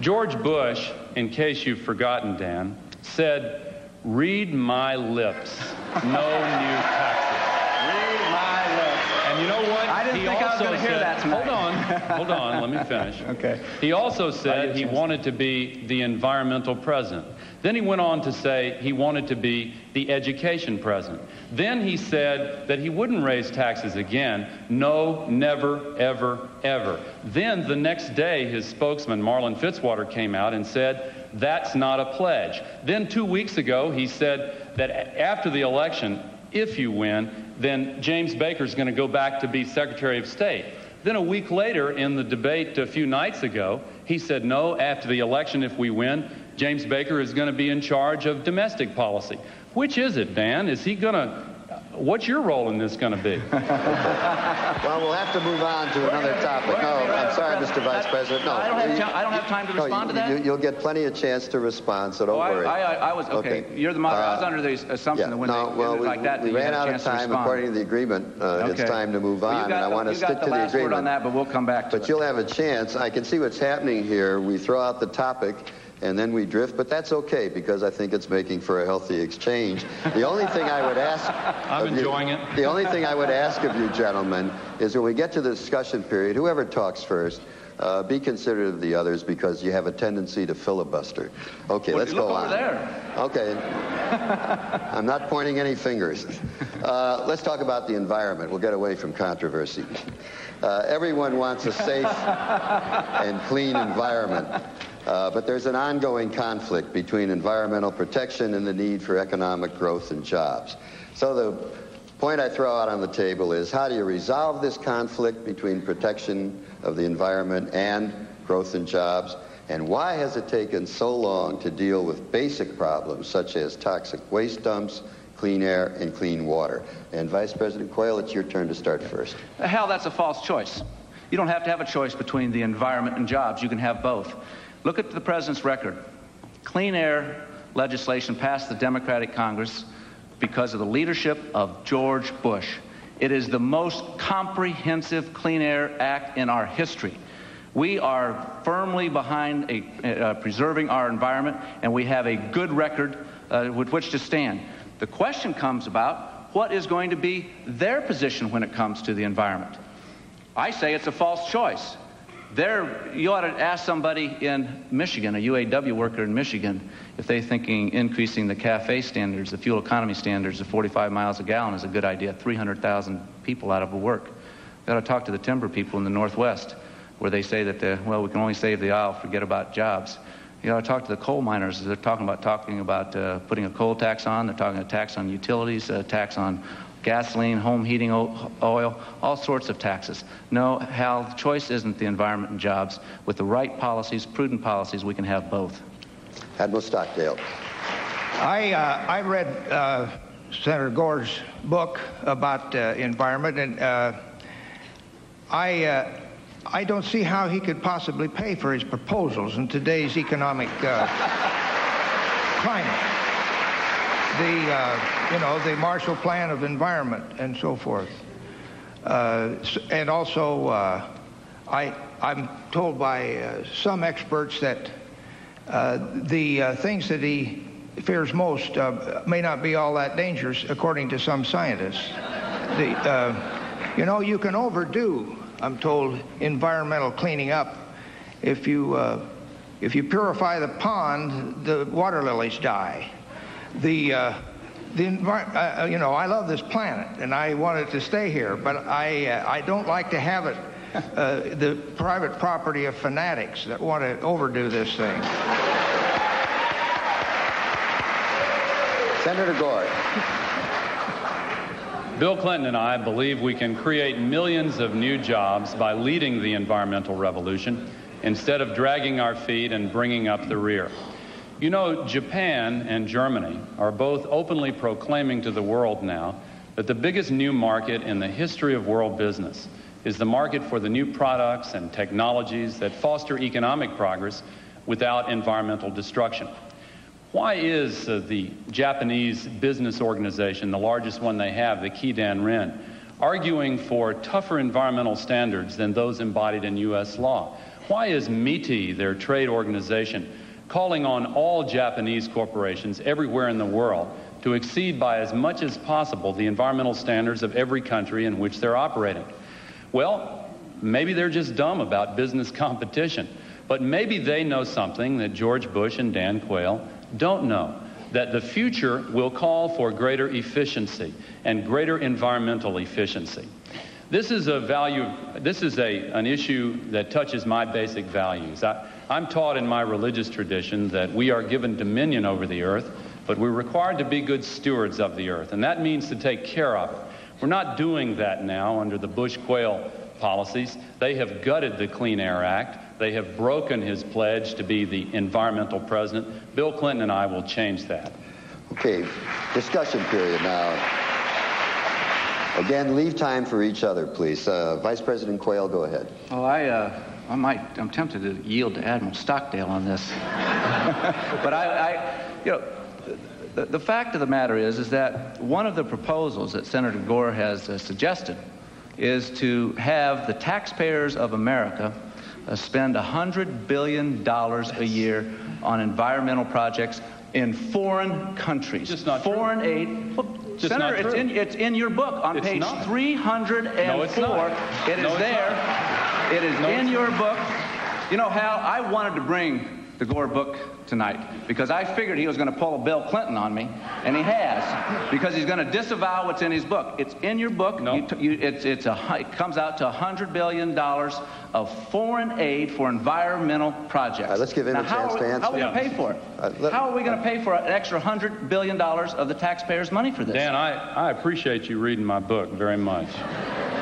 George Bush, in case you've forgotten, Dan, said, read my lips, no new taxes. Read my lips. And you know what? I didn't He think I was also gonna hear that tonight. Hold on, let me finish. Okay. He also said he wanted to be the environmental president. Then he went on to say he wanted to be the education president. Then he said that he wouldn't raise taxes again. No, never, ever, ever. Then the next day, his spokesman, Marlin Fitzwater, came out and said, that's not a pledge. Then two weeks ago, he said that after the election, if you win, then James Baker's going to go back to be Secretary of State. Then a week later, in the debate a few nights ago, he said, no, after the election, if we win, James Baker is going to be in charge of domestic policy. Which is it, Dan? Is he going to, what's your role in this going to be? [LAUGHS] Well, we'll have to move on to another topic. No, I'm sorry, Mr. Vice President. No. I don't have, You- ti- I don't have time to no, respond to you- that. you- You'll get plenty of chance to respond, so don't Oh, worry. I, I was, okay, you're the moderator. I was Uh, under the assumption Yeah, that when no, they well, did it we, like that, we that you ran had a out of chance to time respond. according to the agreement. Uh, It's time to move on, got and I want to stick got to the the last word on agreement. that, but we'll come back to But it. you'll have a chance. I can see what's happening here. We throw out the topic and then we drift, but that's okay because I think it's making for a healthy exchange. The only thing I would ask [LAUGHS] I'm of you- enjoying it. The only thing I would ask of you gentlemen is when we get to the discussion period, whoever talks first, uh, be considerate of the others because you have a tendency to filibuster. Okay, Well, let's go over on. there. Okay. [LAUGHS] I'm not pointing any fingers. Uh, let's talk about the environment. We'll get away from controversy. Uh, everyone wants a safe [LAUGHS] and clean environment. Uh, but there's an ongoing conflict between environmental protection and the need for economic growth and jobs. So the point I throw out on the table is how do you resolve this conflict between protection of the environment and growth and jobs? And why has it taken so long to deal with basic problems such as toxic waste dumps, clean air, and clean water? And Vice President Quayle, it's your turn to start first. Hell, that's a false choice. You don't have to have a choice between the environment and jobs. You can have both. Look at the president's record. Clean air legislation passed the Democratic Congress because of the leadership of George Bush. It is the most comprehensive Clean Air Act in our history. We are firmly behind a, uh, preserving our environment, and we have a good record uh, with which to stand. The question comes about what is going to be their position when it comes to the environment. I say it's a false choice. There, you ought to ask somebody in Michigan, a UAW worker in Michigan, if they're thinking increasing the CAFE standards, the fuel economy standards to 45 miles a gallon is a good idea. 300,000 people out of work. You ought to talk to the timber people in the Northwest, where they say that, uh, well, we can only save the oil, forget about jobs. You ought to talk to the coal miners. They're talking about talking about uh, putting a coal tax on. They're talking a tax on utilities, a tax on gasoline, home heating oil, all sorts of taxes. No, Hal, the choice isn't the environment and jobs. With the right policies, prudent policies, we can have both. Admiral Stockdale. I, uh, I read uh, Senator Gore's book about uh, environment, and uh, I, uh, I don't see how he could possibly pay for his proposals in today's economic uh, [LAUGHS] climate. The, uh, you know, the Marshall Plan of Environment and so forth. Uh, and also, uh, I, I'm told by uh, some experts that uh, the things that he fears most may not be all that dangerous, according to some scientists. The, you know, you can overdo I'm told, environmental cleaning up. If you, uh, if you purify the pond, the water lilies die. The, uh, the uh, uh, you know, I love this planet and I want it to stay here, but I, uh, I don't like to have it uh, the private property of fanatics that want to overdo this thing. Senator Gore. Bill Clinton and I believe we can create millions of new jobs by leading the environmental revolution instead of dragging our feet and bringing up the rear. You know, Japan and Germany are both openly proclaiming to the world now that the biggest new market in the history of world business is the market for the new products and technologies that foster economic progress without environmental destruction. Why is uh, the Japanese business organization, the largest one they have, the Keidanren, arguing for tougher environmental standards than those embodied in U.S. law? Why is MITI, their trade organization, calling on all Japanese corporations everywhere in the world to exceed by as much as possible the environmental standards of every country in which they're operating? Well, maybe they're just dumb about business [LAUGHS] competition, but maybe they know something that George Bush and Dan Quayle don't know that the future will call for greater efficiency and greater environmental efficiency. This is a value, this is a, an issue that touches my basic values. I, I'm taught in my religious tradition that we are given dominion over the earth, but we're required to be good stewards of the earth, and that means to take care of it. We're not doing that now under the Bush Quayle policies. They have gutted the Clean Air Act. They have broken his pledge to be the environmental president. Bill Clinton and I will change that. Okay, discussion period now. Again, leave time for each other, please. Uh, Vice President Quayle, go ahead. Well, I, uh, I might, I'm tempted to yield to Admiral Stockdale on this. [LAUGHS] but I, I, you know, the, the, fact of the matter is, is that one of the proposals that Senator Gore has uh, suggested is to have the taxpayers of America uh, spend $100 billion a year on environmental projects in foreign countries. Just not foreign true. aid. Well, Senator, it's in, it's in your book on it's page not. 304. No, it's not. It is no, there. Not. It is no, in your book. You know, Hal, I wanted to bring the Gore book tonight because I figured he was going to pull a Bill Clinton on me, and he has because he's going to disavow what's in his book. It's in your book. No. You you, it's, it's a, it comes out to $100 billion of foreign aid for environmental projects. Right, let's give him now, a chance we, to answer. How are we going to pay for it? Uh, let, how are we going to pay for an extra $100 billion of the taxpayers' money for this? Dan, I, I appreciate you reading my book very much,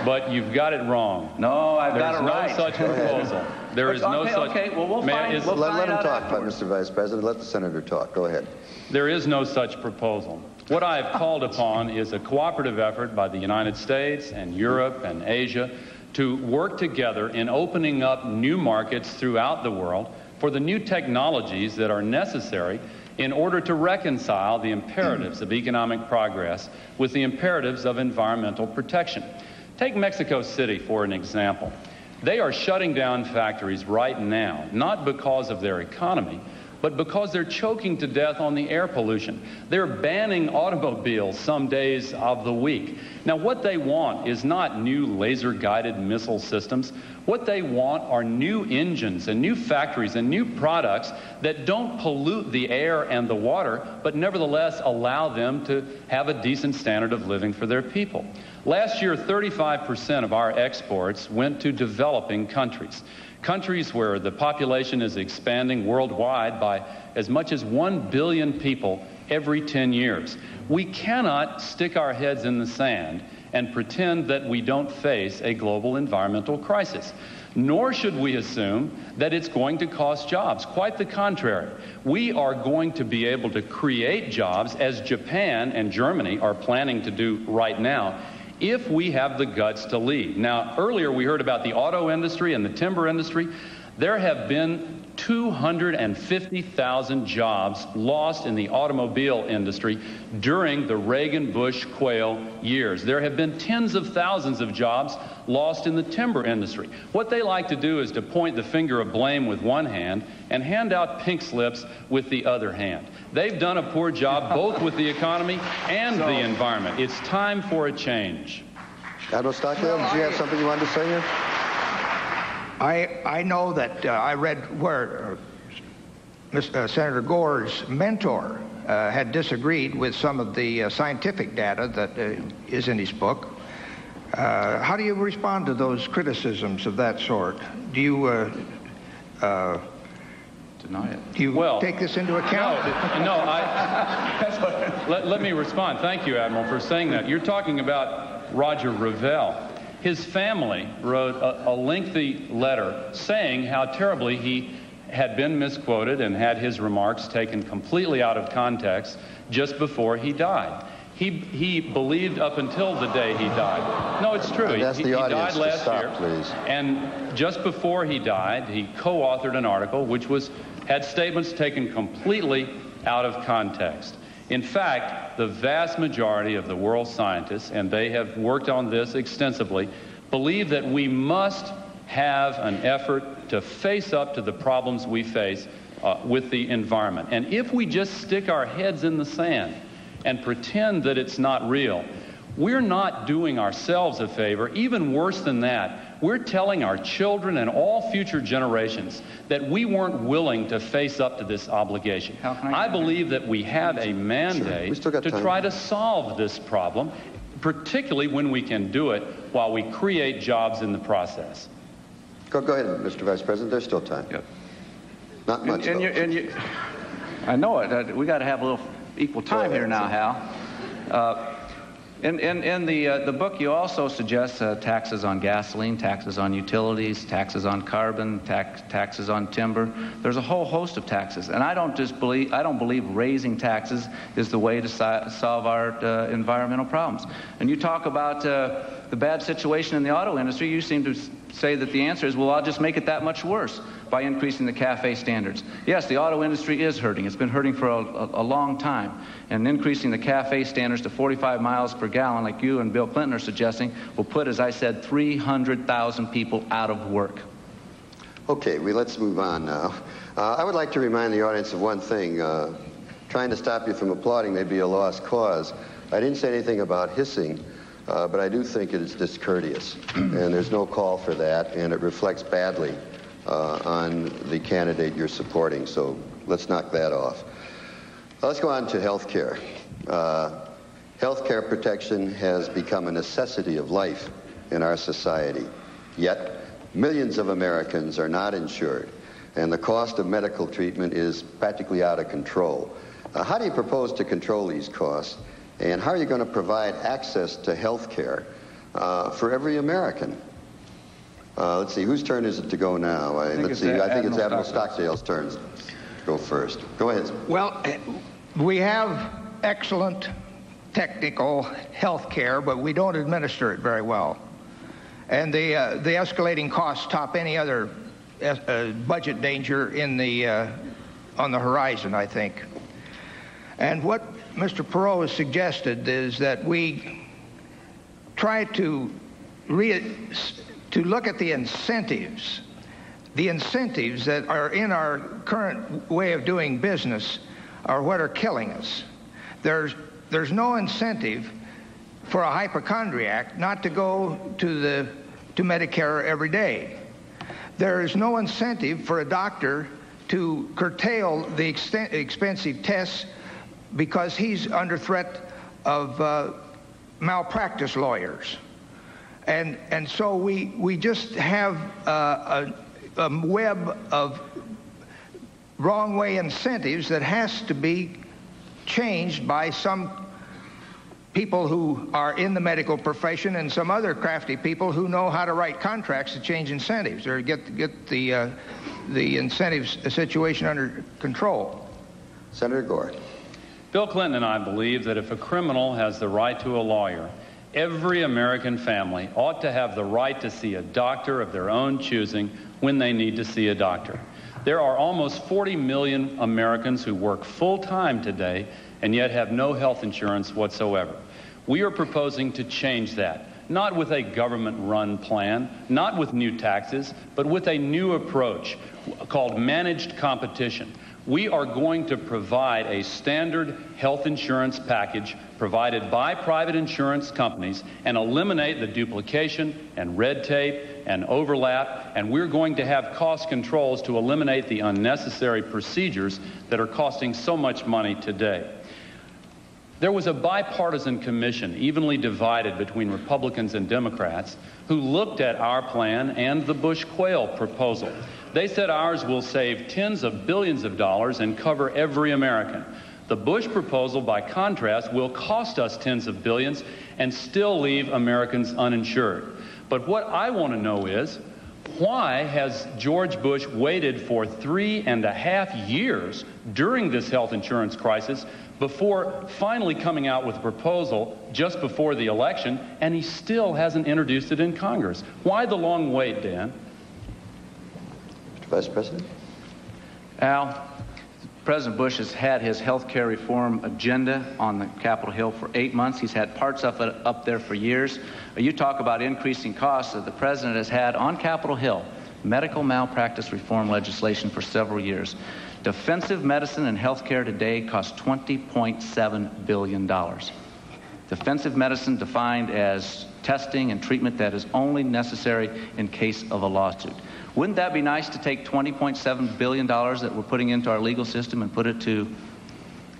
but you've got it wrong. No, I've There's got it no right. such proposal. There is no such. Okay, well, we'll May- find, is- we'll let, find let him talk, afterwards. Mr. Vice President. Let the senator talk. Go ahead. There is no such proposal. What I have called upon is a cooperative effort by the United States and Europe and Asia to work together in opening up new markets throughout the world for the new technologies that are necessary in order to reconcile the imperatives of economic progress with the imperatives of environmental protection. Take Mexico City for an example. They are shutting down factories right now, not because of their economy, but because they're choking to death on the air pollution. They're banning automobiles some days of the week. Now, what they want is not new laser guided missile systems. What they want are new engines and new factories and new products that don't pollute the air and the water, but nevertheless allow them to have a decent standard of living for their people. Last year, 35% of our exports went to developing countries countries where the population is expanding worldwide by as much as 1 billion people every 10 years. We cannot stick our heads in the sand and pretend that we don't face a global environmental crisis. Nor should we assume that it's going to cost jobs. Quite the contrary. We are going to be able to create jobs, as Japan and Germany are planning to do right now, if we have the guts to lead. Now, earlier we heard about the auto industry and the timber industry. There have been 250,000 jobs lost in the automobile industry during the Reagan Bush Quayle years. There have been tens of thousands of jobs lost in the timber industry. What they like to do is to point the finger of blame with one hand and hand out pink slips with the other hand. They've done a poor job [LAUGHS] both with the economy and so, the environment. It's time for a change. Admiral Stockdale, did you have something you wanted to say here? I, I know that uh, I read where uh, uh, Senator Gore's mentor uh, had disagreed with some of the uh, scientific data that uh, is in his book. how do you respond to those criticisms of that sort? Do you deny it? Do you well, take this into account? No, no I, [LAUGHS] let, let me respond. Thank you, Admiral, for saying that. You're talking about Roger Revelle. His family wrote a, a lengthy letter saying how terribly he had been misquoted and had his remarks taken completely out of context just before he died. He, he believed up until the day he died. No, it's true. He, he, died last stop, year. Please. And just before he died, he co-authored an article which was had statements taken completely out of context. In fact, the vast majority of the world's scientists, and they have worked on this extensively, believe that we must have an effort to face up to the problems we face uh, with the environment. And if we just stick our heads in the sand and pretend that it's not real, we're not doing ourselves a favor. Even worse than that, we're telling our children and all future generations that we weren't willing to face up to this obligation. I, I believe that we have a mandate sure. to try to solve this problem, particularly when we can do it while we create jobs in the process. Go, go ahead, Mr. Vice President. There's still time. Yep. Not much. And, and, you, and you, I know it. We got to have a little equal time here now, Hal. Uh, in, in, in the, uh, the book, you also suggest uh, taxes on gasoline, taxes on utilities, taxes on carbon, tax, taxes on timber. There's a whole host of taxes, and I don't just believe I don't believe raising taxes is the way to si solve our uh, environmental problems. And you talk about uh, the bad situation in the auto industry. You seem to say that the answer is, well, I'll just make it that much worse by increasing the CAFE standards. Yes, the auto industry is hurting. It's been hurting for a, a, a long time. And increasing the CAFE standards to 45 miles per gallon, like you and Bill Clinton are suggesting, will put, as I said, 300,000 people out of work. Okay, let's move on now. Uh, I would like to remind the audience of one thing. Uh, trying to stop you from applauding may be a lost cause. I didn't say anything about hissing. Uh, but I do think it is discourteous, [CLEARS THROAT] and there's no call for that, and it reflects badly uh, on the candidate you're supporting. So let's knock that off. Let's go on to health care. Uh, health care protection has become a necessity of life in our society. Yet, millions of Americans are not insured, and the cost of medical treatment is practically out of control. Uh, how do you propose to control these costs? And how are you going to provide access to health care uh, for every American? Uh, let's see, whose turn is it to go now? I let's see, I think it's Admiral Stockdale's turn to go first. Go ahead. Well, we have excellent technical health care, but we don't administer it very well. And the, uh, the escalating costs top any other uh, budget danger in the, uh, on the horizon, I think. And what Mr. Perot has suggested is that we try to re- to look at the incentives, the incentives that are in our current way of doing business are what are killing us. There's there's no incentive for a hypochondriac not to go to the to Medicare every day. There is no incentive for a doctor to curtail the expensive tests because he's under threat of uh, malpractice lawyers. And, and so we, we just have uh, a a web of wrong way incentives that has to be changed by some people who are in the medical profession and some other crafty people who know how to write contracts to change incentives or get get the uh, the incentives situation under control. Senator Gore. Bill Clinton and I believe that if a criminal has the right to a lawyer, every American family ought to have the right to see a doctor of their own choosing when they need to see a doctor. There are almost 40 million Americans who work full time today and yet have no health insurance whatsoever. We are proposing to change that, not with a government run plan, not with new taxes, but with a new approach called managed competition. We are going to provide a standard health insurance package provided by private insurance companies and eliminate the duplication and red tape and overlap, and we're going to have cost controls to eliminate the unnecessary procedures that are costing so much money today. There was a bipartisan commission, evenly divided between Republicans and Democrats, who looked at our plan and the Bush Quayle proposal. They said ours will save tens of billions of dollars and cover every American. The Bush proposal, by contrast, will cost us tens of billions and still leave Americans uninsured. But what I want to know is why has George Bush waited for three and a half years during this health insurance crisis before finally coming out with a proposal just before the election, and he still hasn't introduced it in Congress? Why the long wait, Dan? Vice President? Al, President Bush has had his health care reform agenda on the Capitol Hill for eight months. He's had parts of it up there for years. You talk about increasing costs that the president has had on Capitol Hill, medical malpractice reform legislation for several years. Defensive medicine and health care today costs $20.7 billion. Defensive medicine defined as testing and treatment that is only necessary in case of a lawsuit. Wouldn't that be nice to take $20.7 billion that we're putting into our legal system and put it to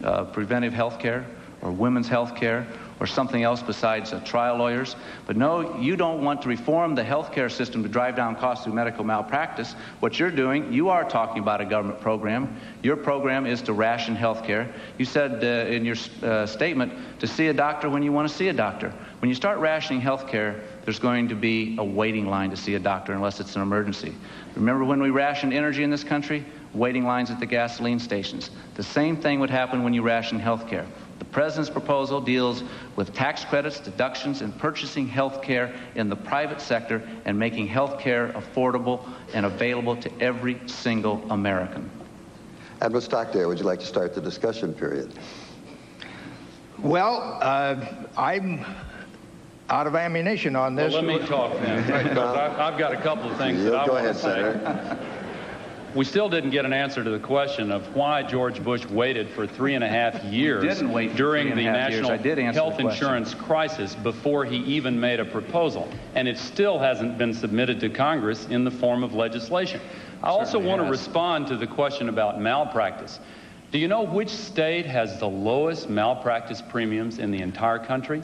uh, preventive health care or women's health care or something else besides uh, trial lawyers. But no, you don't want to reform the health care system to drive down costs through medical malpractice. What you're doing, you are talking about a government program. Your program is to ration health care. You said uh, in your uh, statement to see a doctor when you want to see a doctor. When you start rationing health care, there's going to be a waiting line to see a doctor unless it's an emergency. Remember when we rationed energy in this country? Waiting lines at the gasoline stations. The same thing would happen when you ration health care. The president's proposal deals with tax credits, deductions, and purchasing health care in the private sector and making health care affordable and available to every single American. Admiral Stockdale, would you like to start the discussion period? Well, uh, I'm out of ammunition on this. Well, let me talk [LAUGHS] then. because I- I've got a couple of things that Yeah, I go want to ahead, say. Senator. We still didn't get an answer to the question of why George Bush waited for three and a half [LAUGHS] years didn't wait during the a half years. national I did health the insurance crisis before he even made a proposal. And it still hasn't been submitted to Congress in the form of legislation. I also Certainly want to respond to the question about malpractice. Do you know which state has the lowest malpractice premiums in the entire country?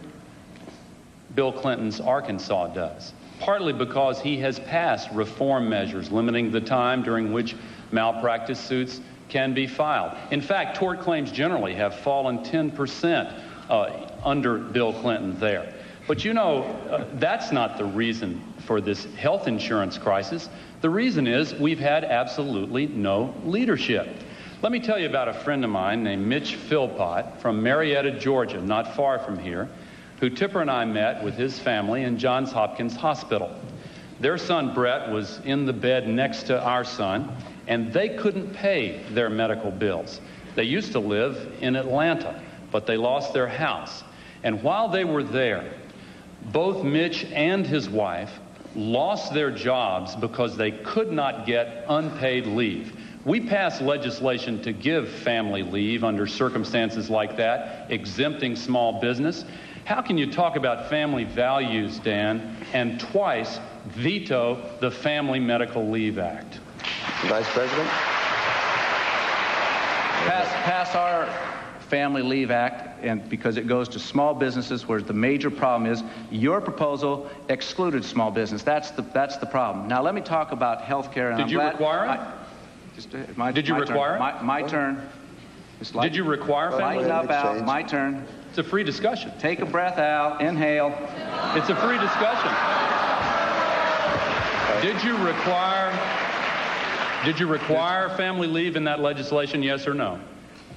Bill Clinton's Arkansas does, partly because he has passed reform measures limiting the time during which malpractice suits can be filed. In fact, tort claims generally have fallen 10% uh, under Bill Clinton there. But you know, uh, that's not the reason for this health insurance crisis. The reason is we've had absolutely no leadership. Let me tell you about a friend of mine named Mitch Philpott from Marietta, Georgia, not far from here, who Tipper and I met with his family in Johns Hopkins Hospital. Their son Brett was in the bed next to our son, and they couldn't pay their medical bills. They used to live in Atlanta, but they lost their house. And while they were there, both Mitch and his wife lost their jobs because they could not get unpaid leave. We passed legislation to give family leave under circumstances like that, exempting small business. How can you talk about family values, Dan, and twice veto the Family Medical Leave Act? Vice President? Pass, pass our Family Leave Act, and because it goes to small businesses, where the major problem is your proposal excluded small business. That's the that's the problem. Now let me talk about health care. Did I'm you glad require it? I, just, uh, my, Did you my require turn. it? My, my turn. Just Did you require family Lighten leave? up, Al. My turn. It's a free discussion. Take a breath out. Inhale. It's a free discussion. Did you require did you require family leave in that legislation, yes or no?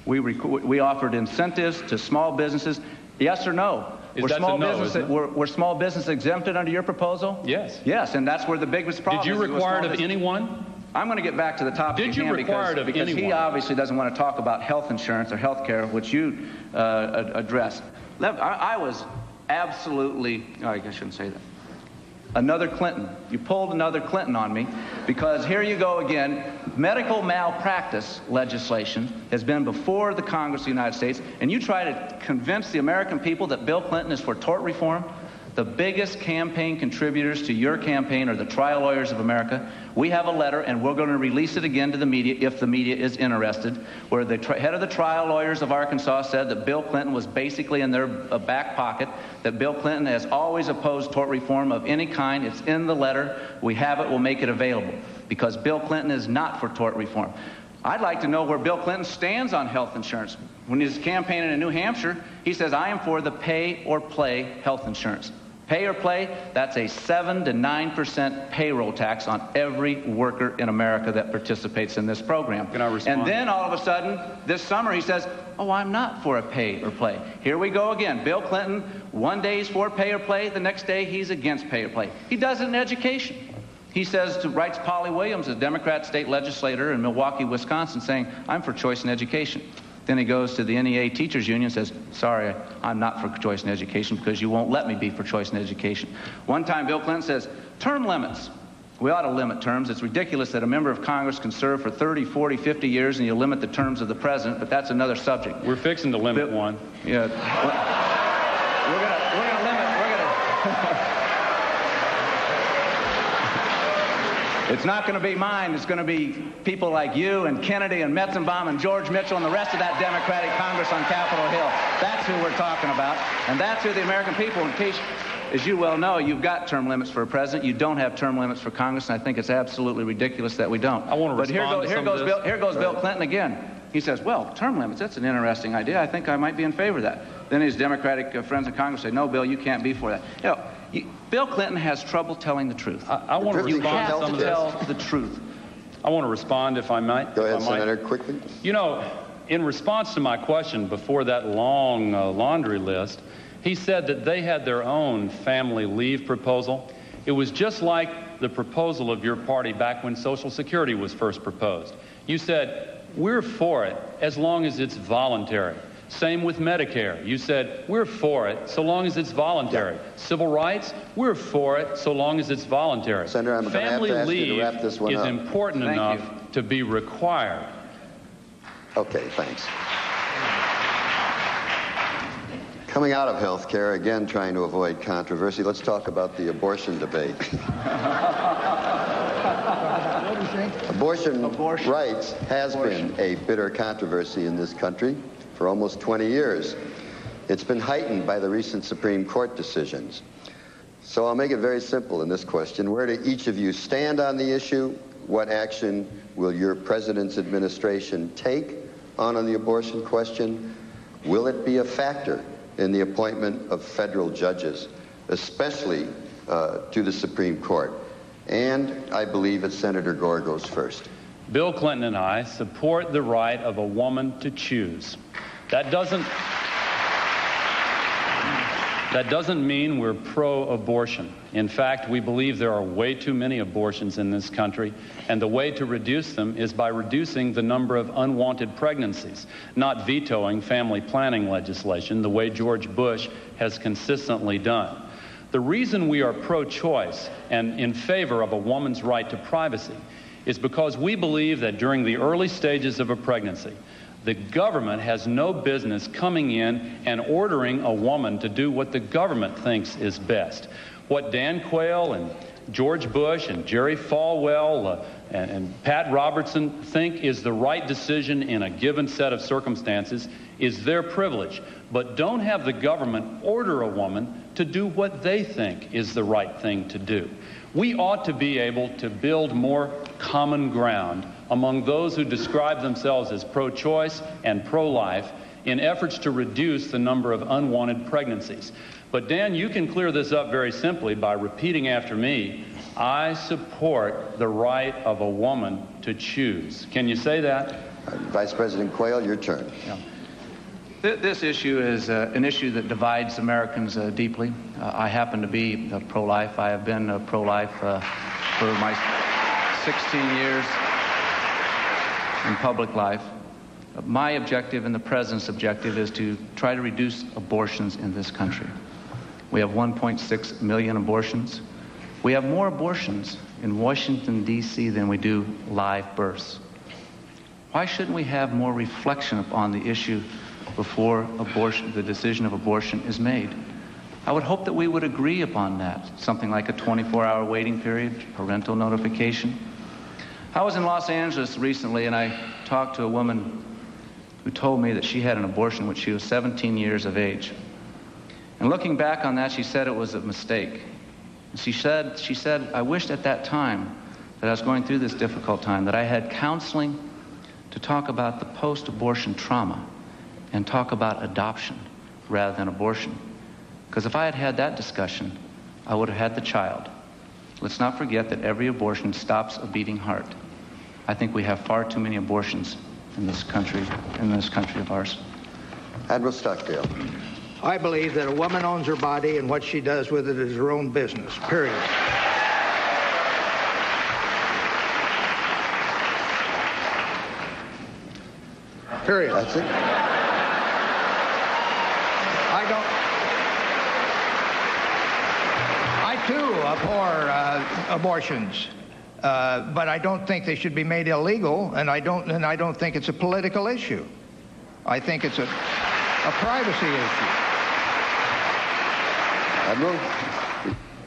We, rec- we offered incentives to small businesses. Yes or no? Is were small no, business were, were small business exempted under your proposal? Yes. Yes, and that's where the biggest problem Did you require it of business- anyone? I'm going to get back to the topic Did you again require because, it of because he obviously doesn't want to talk about health insurance or health care, which you uh, addressed. I, I was absolutely, oh, I shouldn't say that. Another Clinton. You pulled another Clinton on me because here you go again. Medical malpractice legislation has been before the Congress of the United States, and you try to convince the American people that Bill Clinton is for tort reform. The biggest campaign contributors to your campaign are the trial lawyers of America. We have a letter, and we're going to release it again to the media if the media is interested, where the head of the trial lawyers of Arkansas said that Bill Clinton was basically in their uh, back pocket, that Bill Clinton has always opposed tort reform of any kind. It's in the letter. We have it. We'll make it available because Bill Clinton is not for tort reform. I'd like to know where Bill Clinton stands on health insurance. When he's campaigning in New Hampshire, he says, I am for the pay or play health insurance. Pay or play, that's a 7 to 9% payroll tax on every worker in America that participates in this program. Can I respond? And then all of a sudden, this summer, he says, Oh, I'm not for a pay or play. Here we go again. Bill Clinton, one day he's for pay or play, the next day he's against pay or play. He does it in education. He says to writes Polly Williams, a Democrat state legislator in Milwaukee, Wisconsin, saying, I'm for choice in education. Then he goes to the NEA Teachers Union and says, Sorry, I'm not for choice in education because you won't let me be for choice in education. One time, Bill Clinton says, Term limits. We ought to limit terms. It's ridiculous that a member of Congress can serve for 30, 40, 50 years and you limit the terms of the president, but that's another subject. We're fixing to limit Bill- one. Yeah. We're gonna, we're gonna limit, we're gonna. It's not gonna be mine, it's gonna be people like you and Kennedy and Metzenbaum and George Mitchell and the rest of that Democratic Congress on Capitol Hill. That's who we're talking about, and that's who the American people, in case, as you well know, you've got term limits for a president, you don't have term limits for Congress, and I think it's absolutely ridiculous that we don't. I wanna But here respond goes, to here of goes. Bill, here goes Bill Clinton again. He says, well, term limits, that's an interesting idea. I think I might be in favor of that. Then his Democratic uh, friends in Congress say, no, Bill, you can't be for that. You know, Bill Clinton has trouble telling the truth. I, I want to Drifting respond to some of this. Tell the truth. I want to respond if I might. Go ahead, I might. Senator, quickly. You know, in response to my question before that long uh, laundry list, he said that they had their own family leave proposal. It was just like the proposal of your party back when Social Security was first proposed. You said, we're for it as long as it's voluntary. Same with Medicare. You said, we're for it so long as it's voluntary. Civil rights, we're for it so long as it's voluntary. Senator, I'm gonna have Family to ask you to leave wrap this one is up. important Thank enough you. to be required. Okay, thanks. Coming out of health care, again trying to avoid controversy, let's talk about the abortion debate. What do you think? Abortion, Abortion. rights has Abortion. been a bitter controversy in this country for almost 20 years. It's been heightened by the recent Supreme Court decisions. So I'll make it very simple in this question. Where do each of you stand on the issue? What action will your president's administration take on the abortion question? Will it be a factor in the appointment of federal judges, especially uh, to the Supreme Court? And I believe that Senator Gore goes first. Bill Clinton and I support the right of a woman to choose. That doesn't that doesn't mean we're pro-abortion. In fact, we believe there are way too many abortions in this country, and the way to reduce them is by reducing the number of unwanted pregnancies, not vetoing family planning legislation the way George Bush has consistently done. The reason we are pro-choice and in favor of a woman's right to privacy is because we believe that during the early stages of a pregnancy, the government has no business coming in and ordering a woman to do what the government thinks is best. What Dan Quayle and George Bush and Jerry Falwell uh, and, and Pat Robertson think is the right decision in a given set of circumstances is their privilege. But don't have the government order a woman to do what they think is the right thing to do. We ought to be able to build more common ground among those who describe themselves as pro choice and pro life in efforts to reduce the number of unwanted pregnancies. But, Dan, you can clear this up very simply by repeating after me I support the right of a woman to choose. Can you say that? Vice President Quayle, your turn. Yeah. This issue is uh, an issue that divides Americans uh, deeply. Uh, I happen to be pro-life. I have been pro-life uh, for my 16 years in public life. My objective and the President's objective is to try to reduce abortions in this country. We have 1.6 million abortions. We have more abortions in Washington, D.C. than we do live births. Why shouldn't we have more reflection upon the issue before abortion, the decision of abortion is made. I would hope that we would agree upon that, something like a 24-hour waiting period, parental notification. I was in Los Angeles recently and I talked to a woman who told me that she had an abortion when she was 17 years of age. And looking back on that, she said it was a mistake. She said, she said, I wished at that time that I was going through this difficult time, that I had counseling to talk about the post-abortion trauma and talk about adoption rather than abortion. Because if I had had that discussion, I would have had the child. Let's not forget that every abortion stops a beating heart. I think we have far too many abortions in this country, in this country of ours. Admiral Stockdale. I believe that a woman owns her body and what she does with it is her own business, period. Period. That's it. Abhor uh, abortions. Uh, but I don't think they should be made illegal, and I don't, and I don't think it's a political issue. I think it's a, a privacy issue. Admiral,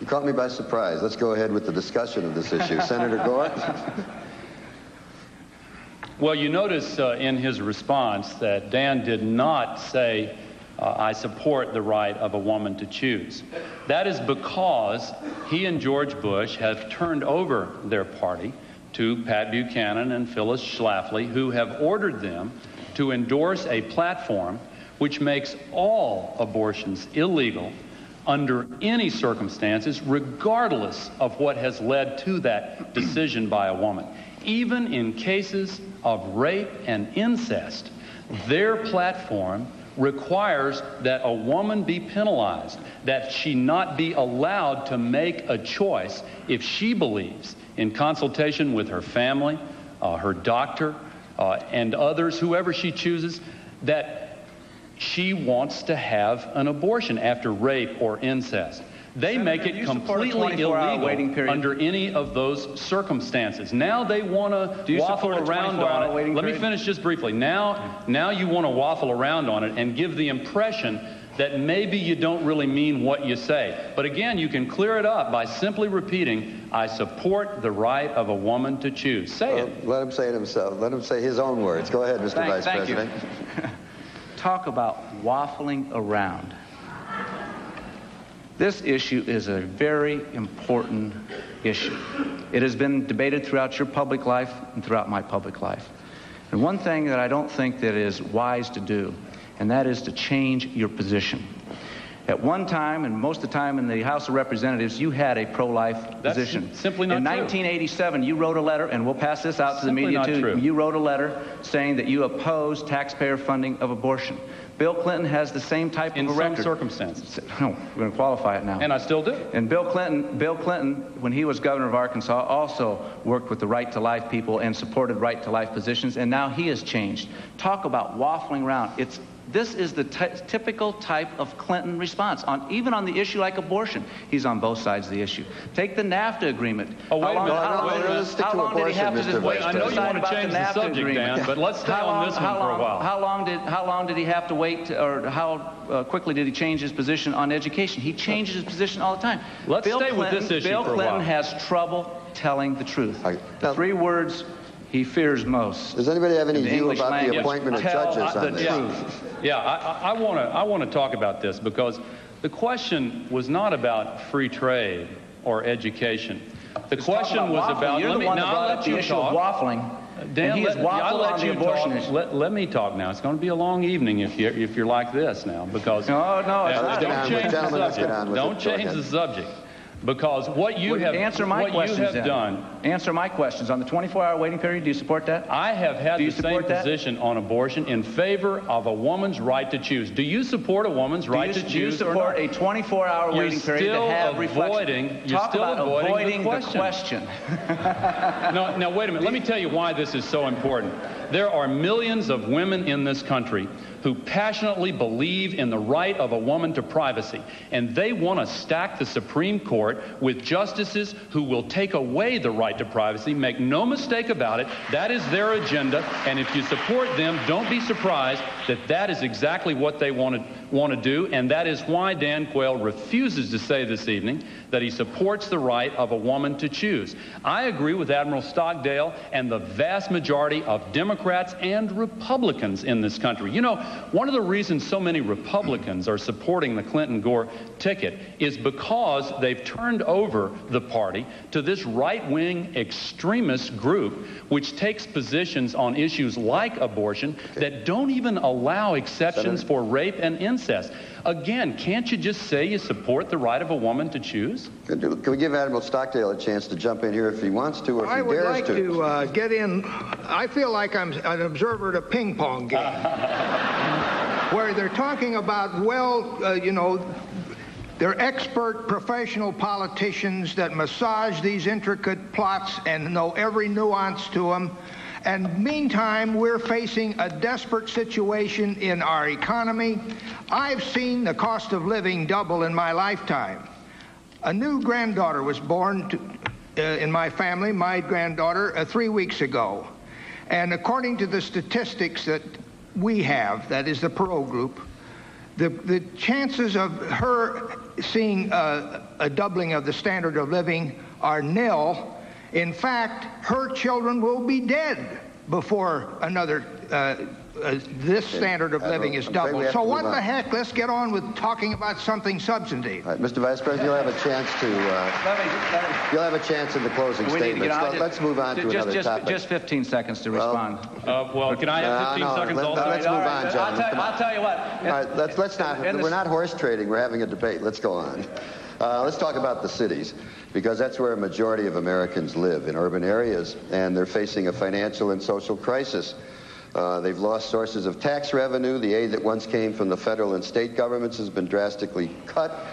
you caught me by surprise. Let's go ahead with the discussion of this issue. Senator Gore? Well, you notice uh, in his response that Dan did not say uh, I support the right of a woman to choose. That is because he and George Bush have turned over their party to Pat Buchanan and Phyllis Schlafly, who have ordered them to endorse a platform which makes all abortions illegal under any circumstances, regardless of what has led to that decision by a woman. Even in cases of rape and incest, their platform requires that a woman be penalized, that she not be allowed to make a choice if she believes, in consultation with her family, uh, her doctor, uh, and others, whoever she chooses, that she wants to have an abortion after rape or incest. They Senator, make it completely illegal under any of those circumstances. Now they want to waffle around on it. Let me finish just briefly. Now, now you want to waffle around on it and give the impression that maybe you don't really mean what you say. But again, you can clear it up by simply repeating, I support the right of a woman to choose. Say well, it. Let him say it himself. Let him say his own words. Go ahead, Mr. Thank, Vice thank President. [LAUGHS] Talk about waffling around. This issue is a very important issue. It has been debated throughout your public life and throughout my public life. And one thing that I don't think that is wise to do, and that is to change your position. At one time, and most of the time in the House of Representatives, you had a pro-life position. Simply not In true. 1987, you wrote a letter, and we'll pass this out to the media too. True. You wrote a letter saying that you oppose taxpayer funding of abortion. Bill Clinton has the same type in of a record. In some circumstances. [LAUGHS] No, we're going to qualify it now. And I still do. And Bill Clinton, Bill Clinton, when he was governor of Arkansas, also worked with the right to life people and supported right to life positions, and now he has changed. Talk about waffling around. It's This is the ty- typical type of Clinton response. On even on the issue like abortion, he's on both sides of the issue. Take the NAFTA agreement. Oh, wait How a long- minute. how No, long- no, no, let's stick how to long did he abortion, have to just wait I know you want to about change the the NAFTA subject, agreement? Dan, but let's stay How on this one how for a long- while. How long did how long did he have to wait, or how uh, quickly did he change his position on education? He changes his position all the time. Let's Bill stay with this issue Bill for a Clinton while. has trouble telling the truth. Okay. The Now- three words he fears most. Does anybody have any In view English about the appointment of tell judges the on this? truth. Yeah, I want to I want to talk about this because the question was not about free trade or education. The Let's talk question was waffling. about. You're let the me one that brought let up you the issue talk. of waffling. Dan, and he has let, I waffled let on the you abortion talk. issue. Let, let me talk now. It's going to be a long evening if you're if you're like this now because. No, no, it's not. Don't Let's get change the gentlemen, let's get subject. Don't change the subject because what you Would- have answer my what questions you have then. done. Answer my questions on the 24-hour waiting period. Do you support that? I have had Do the same that? position on abortion in favor of a woman's right to choose. Do you support a woman's right do you, to do you choose or support not? a 24-hour You're waiting period to still have reflection? avoiding- you're Talk still about avoiding the avoiding question. question. [LAUGHS] No, now wait a minute. Let me tell you why this is so important. There are millions of women in this country who passionately believe in the right of a woman to privacy, and they want to stack the Supreme Court with justices who will take away the right to privacy. Make no mistake about it, that is their agenda, and if you support them, don't be surprised that that is exactly what they want to want to do, and that is why Dan Quayle refuses to say this evening that he supports the right of a woman to choose. I agree with Admiral Stockdale and the vast majority of Democrats and Republicans in this country. You know, one of the reasons so many Republicans are supporting the Clinton Gore ticket is because they've turned over the party to this right wing extremist group which takes positions on issues like abortion that don't even allow exceptions Senator- for rape and incest. Again, can't you just say you support the right of a woman to choose? Can we give Admiral Stockdale a chance to jump in here if he wants to or if I he would dares like to uh, get in. I feel like I'm an observer at a ping pong game [LAUGHS] where they're talking about, well, uh, you know, they're expert professional politicians that massage these intricate plots and know every nuance to them. And meantime, we're facing a desperate situation in our economy. I've seen the cost of living double in my lifetime. A new granddaughter was born to, uh, in my family, my granddaughter, uh, three weeks ago. And according to the statistics that we have, that is the parole group, the, the chances of her seeing uh, a doubling of the standard of living are nil. In fact, her children will be dead before another uh, uh, this standard of living is I'm afraid we doubled. So what the heck? Let's get on with talking about something substantive. All right, Mr. Vice President, you'll have a chance to, uh, Let me, let me, you'll have a chance in the closing we need to statements. get on. Let- Let's move on to just, another just, topic. Just 15 seconds to Well, respond. Uh, well, can I have 15 no, seconds let- also? let's move right, on, I'll tell, I'll tell you what. All right, let's, let's not, we're not horse trading, we're having a debate. Let's go on. Uh, let's talk about the cities, because that's where a majority of Americans live, in urban areas, and they're facing a financial and social crisis. Uh, they've lost sources of tax revenue. The aid that once came from the federal and state governments has been drastically cut.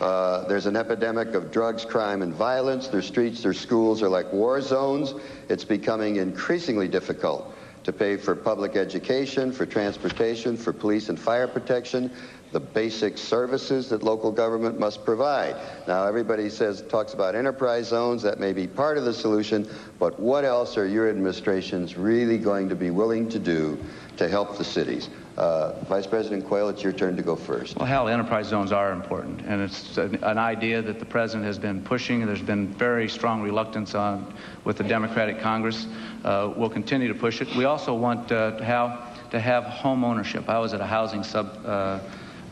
Uh, there's an epidemic of drugs, crime, and violence. Their streets, their schools are like war zones. It's becoming increasingly difficult to pay for public education, for transportation, for police and fire protection, the basic services that local government must provide. Now, everybody says, talks about enterprise zones. That may be part of the solution, but what else are your administrations really going to be willing to do to help the cities? Uh, Vice President Quayle, it's your turn to go first. Well, hell, enterprise zones are important, and it's an, an idea that the president has been pushing. There's been very strong reluctance on with the Democratic Congress. Uh, we'll continue to push it. We also want uh, to have to have home ownership. I was at a housing sub uh,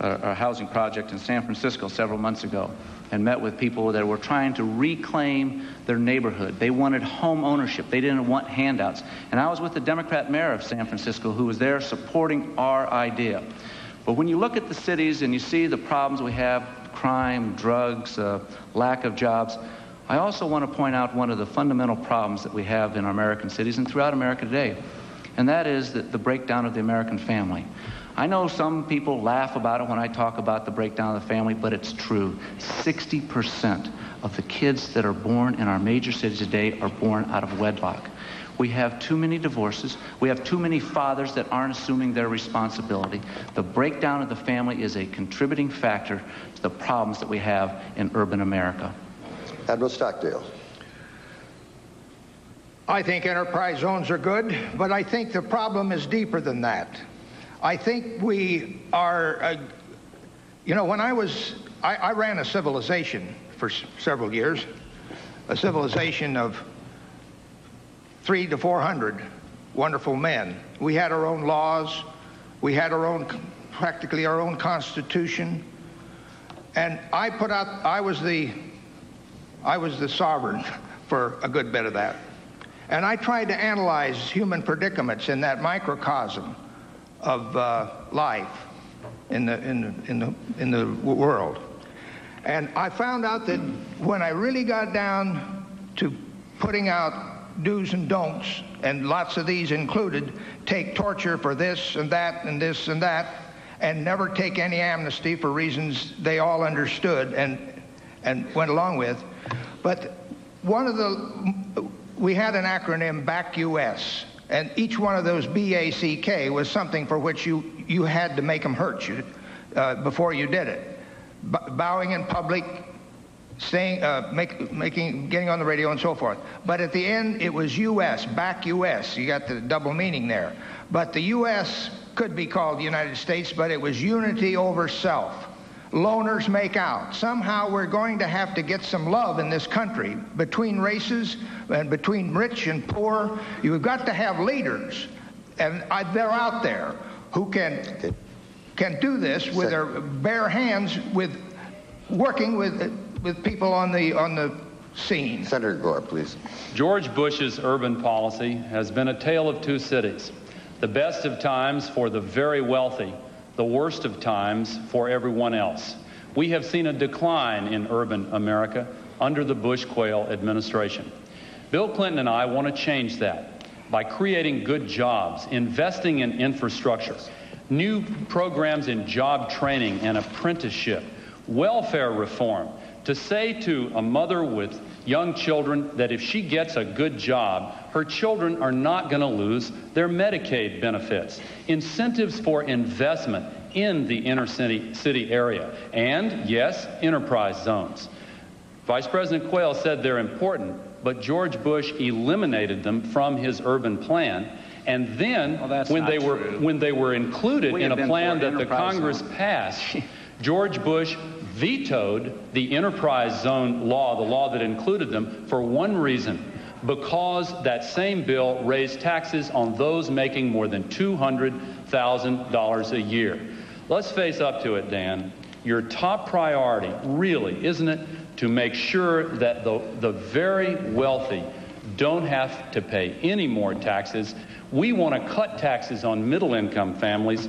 a housing project in San Francisco several months ago and met with people that were trying to reclaim their neighborhood. They wanted home ownership. They didn't want handouts. And I was with the Democrat mayor of San Francisco who was there supporting our idea. But when you look at the cities and you see the problems we have, crime, drugs, uh, lack of jobs, I also want to point out one of the fundamental problems that we have in our American cities and throughout America today, and that is the, the breakdown of the American family. I know some people laugh about it when I talk about the breakdown of the family, but it's true. 60% of the kids that are born in our major cities today are born out of wedlock. We have too many divorces. We have too many fathers that aren't assuming their responsibility. The breakdown of the family is a contributing factor to the problems that we have in urban America. Admiral Stockdale. I think enterprise zones are good, but I think the problem is deeper than that. I think we are, uh, you know, when I was, I, I ran a civilization for s- several years, a civilization of three to 400 wonderful men. We had our own laws. We had our own, practically our own constitution. And I put out, I was the, I was the sovereign [LAUGHS] for a good bit of that. And I tried to analyze human predicaments in that microcosm of uh, life in the, in, the, in, the, in the world. And I found out that when I really got down to putting out do's and don'ts, and lots of these included take torture for this and that and this and that, and never take any amnesty for reasons they all understood and, and went along with. But one of the, we had an acronym, BACK US, and each one of those BACK was something for which you, you had to make them hurt you uh, before you did it. B- bowing in public, saying, uh, make, making, getting on the radio and so forth. But at the end, it was U.S., back U.S. You got the double meaning there. But the U.S. could be called the United States, but it was unity over self. Loners make out. Somehow we're going to have to get some love in this country between races and between rich and poor. You've got to have leaders, and I, they're out there who can can do this with their bare hands, with working with with people on the on the scene. Senator Gore, please. George Bush's urban policy has been a tale of two cities. The best of times for the very wealthy, the worst of times for everyone else. We have seen a decline in urban America under the Bush Quayle administration. Bill Clinton and I want to change that by creating good jobs, investing in infrastructure, new programs in job training and apprenticeship, welfare reform, to say to a mother with young children that if she gets a good job, her children are not going to lose their Medicaid benefits. Incentives for investment in the inner city, city area. And, yes, enterprise zones. Vice President Quayle said they're important, but George Bush eliminated them from his urban plan. And then, Well, when they were when they were included We in a plan that the Congress zone. passed, [LAUGHS] George Bush vetoed the enterprise zone law, the law that included them, for one reason because that same bill raised taxes on those making more than $200,000 a year. Let's face up to it, Dan. Your top priority, really, isn't it, to make sure that the, the very wealthy don't have to pay any more taxes. We want to cut taxes on middle income families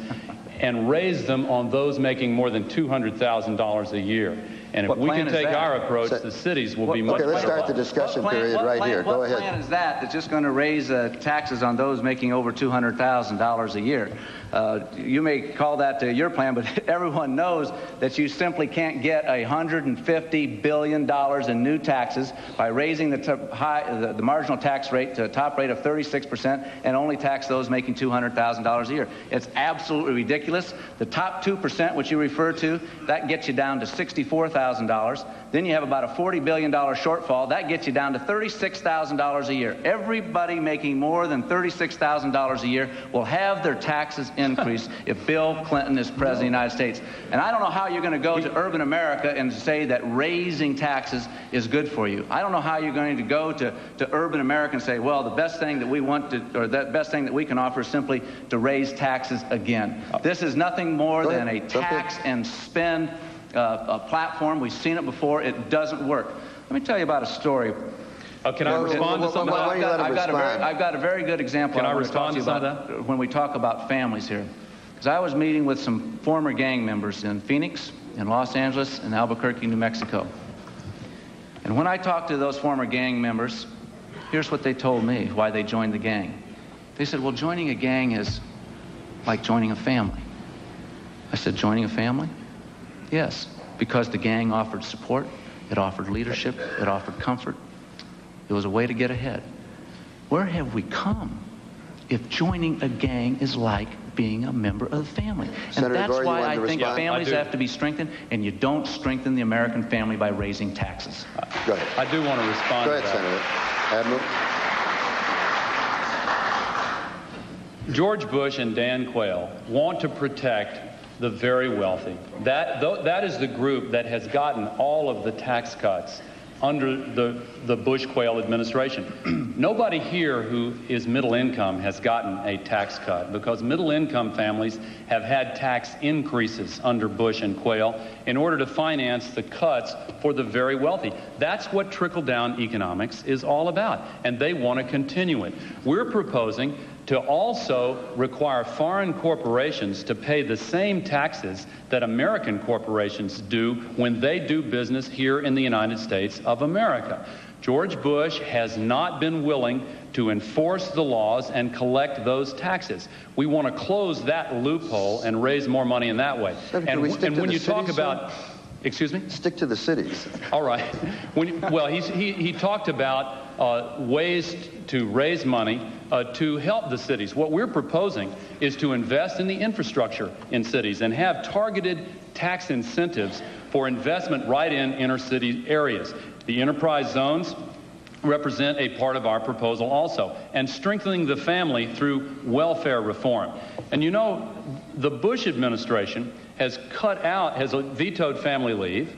and raise them on those making more than $200,000 a year. And if What we can take our approach, So- the cities will What- be what much Okay, let's better start the discussion What plan- period right plan- here. Go ahead. What ahead. plan is that that's just going to raise uh, taxes on those making over $200,000 a year? Uh, you may call that uh, your plan, but [LAUGHS] everyone knows that you simply can't get $150 billion in new taxes by raising the, t- high, the, the marginal tax rate to a top rate of 36% and only tax those making $200,000 a year. It's absolutely ridiculous. The top 2%, which you refer to, that gets you down to $64,000. Then you have about a $40 billion shortfall. That gets you down to $36,000 a year. Everybody making more than $36,000 a year will have their taxes increased if Bill Clinton is president of the United States. And I don't know how you're going to go to urban America and say that raising taxes is good for you. I don't know how you're going to go to, to urban America and say, well, the best thing that we want to, or the best thing that we can offer is simply to raise taxes again. This is nothing more than a tax and spend uh, a platform. We've seen it before. It doesn't work. Let me tell you about a story. Uh, can I respond well, to some well, of why that? don't you I've got, a very. I've got a very good example. Can I want to talk respond you to some of about when we talk about families here. Because I was meeting with some former gang members in Phoenix, in Los Angeles, and Albuquerque, New Mexico. And when I talked to those former gang members, here's what they told me why they joined the gang. They said, well, joining a gang is like joining a family. I said, joining a family? Yes, because the gang offered support, it offered leadership, it offered comfort. It was a way to get ahead. Where have we come if joining a gang is like being a member of the family? Senator and that's Gore, you why I think respond? Yeah, I families have to be strengthened, and you don't strengthen the American family by raising taxes. Go ahead. I do want to respond Go to ahead, that. Senator. Admiral. George Bush and Dan Quayle want to protect the very wealthy. That, tho- that is the group that has gotten all of the tax cuts under the, the Bush Quayle administration. [CLEARS THROAT] Nobody here who is middle income has gotten a tax cut because middle income families have had tax increases under Bush and Quayle in order to finance the cuts for the very wealthy. That's what trickle down economics is all about, and they want to continue it. We're proposing to also require foreign corporations to pay the same taxes that American corporations do when they do business here in the United States of America. George Bush has not been willing to enforce the laws and collect those taxes. We want to close that loophole and raise more money in that way. Senator, and we w- stick and when you talk sir? about, excuse me? Stick to the cities. All right. When well, he, he talked about uh, ways to raise money uh, to help the cities. What we're proposing is to invest in the infrastructure in cities and have targeted tax incentives for investment right in inner city areas. The enterprise zones represent a part of our proposal also, and strengthening the family through welfare reform. And you know, the Bush administration has cut out, has vetoed family leave.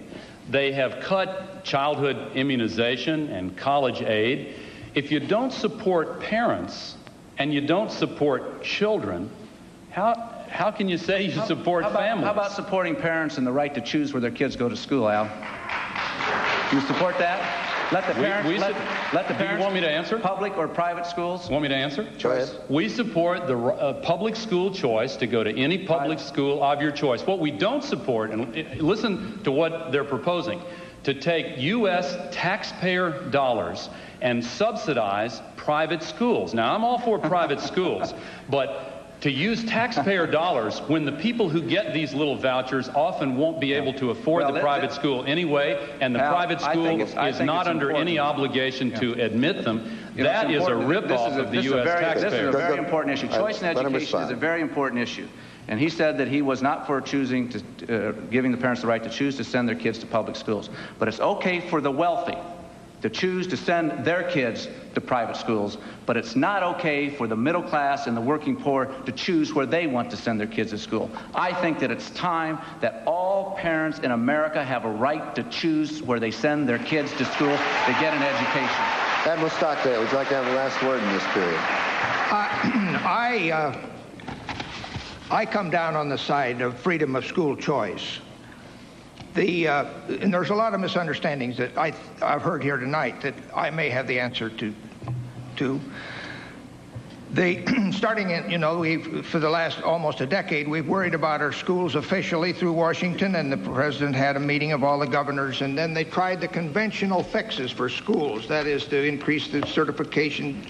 They have cut childhood immunization and college aid. If you don't support parents and you don't support children, how, how can you say you support how about, families? How about supporting parents and the right to choose where their kids go to school, Al? You support that? Let the We- parents, we let, su- let the parents. Do you want me to answer? public or private schools, Want me to answer? Choice. We support the uh, public school choice to go to any public school of your choice. What we don't support, and uh, listen to what they're proposing, to take U.S. taxpayer dollars and subsidize private schools. Now, I'm all for private schools, but to use taxpayer dollars when the people who get these little vouchers often won't be able to afford Well, the that- private that- school anyway, and the Al, private school think it's- I is not it's under any important. obligation to admit them, You know, that it's is a important. This ripoff is a- of the this is a U.S. very- taxpayer. This is a very important issue. Choice in education is a very important issue. And he said that he was not for choosing to, uh, giving the parents the right to choose to send their kids to public schools. But it's okay for the wealthy to choose to send their kids to private schools, but it's not okay for the middle class and the working poor to choose where they want to send their kids to school. I think that it's time that all parents in America have a right to choose where they send their kids to school to get an education. Admiral Stockdale, would you like to have the last word in this period? [CLEARS THROAT] I, uh, I come down on the side of freedom of school choice. The, uh, and there's a lot of misunderstandings that I, I've heard here tonight that I may have the answer to. to. The, [CLEARS THROAT] starting in, you know, we've, for the last almost a decade, we've worried about our schools officially through Washington, and the president had a meeting of all the governors, and then they tried the conventional fixes for schools, that is to increase the certification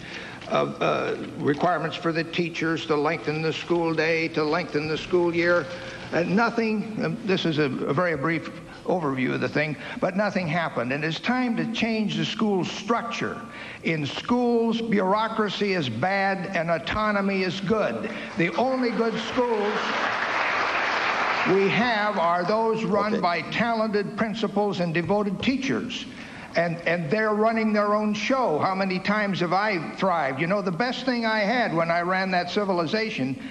of uh, requirements for the teachers, to lengthen the school day, to lengthen the school year. And nothing, um, this is a, a very brief overview of the thing, but nothing happened. And it's time to change the school structure. In schools, bureaucracy is bad and autonomy is good. The only good schools we have are those run Okay. by talented principals and devoted teachers. And, and they're running their own show. How many times have I thrived? You know, the best thing I had when I ran that civilization,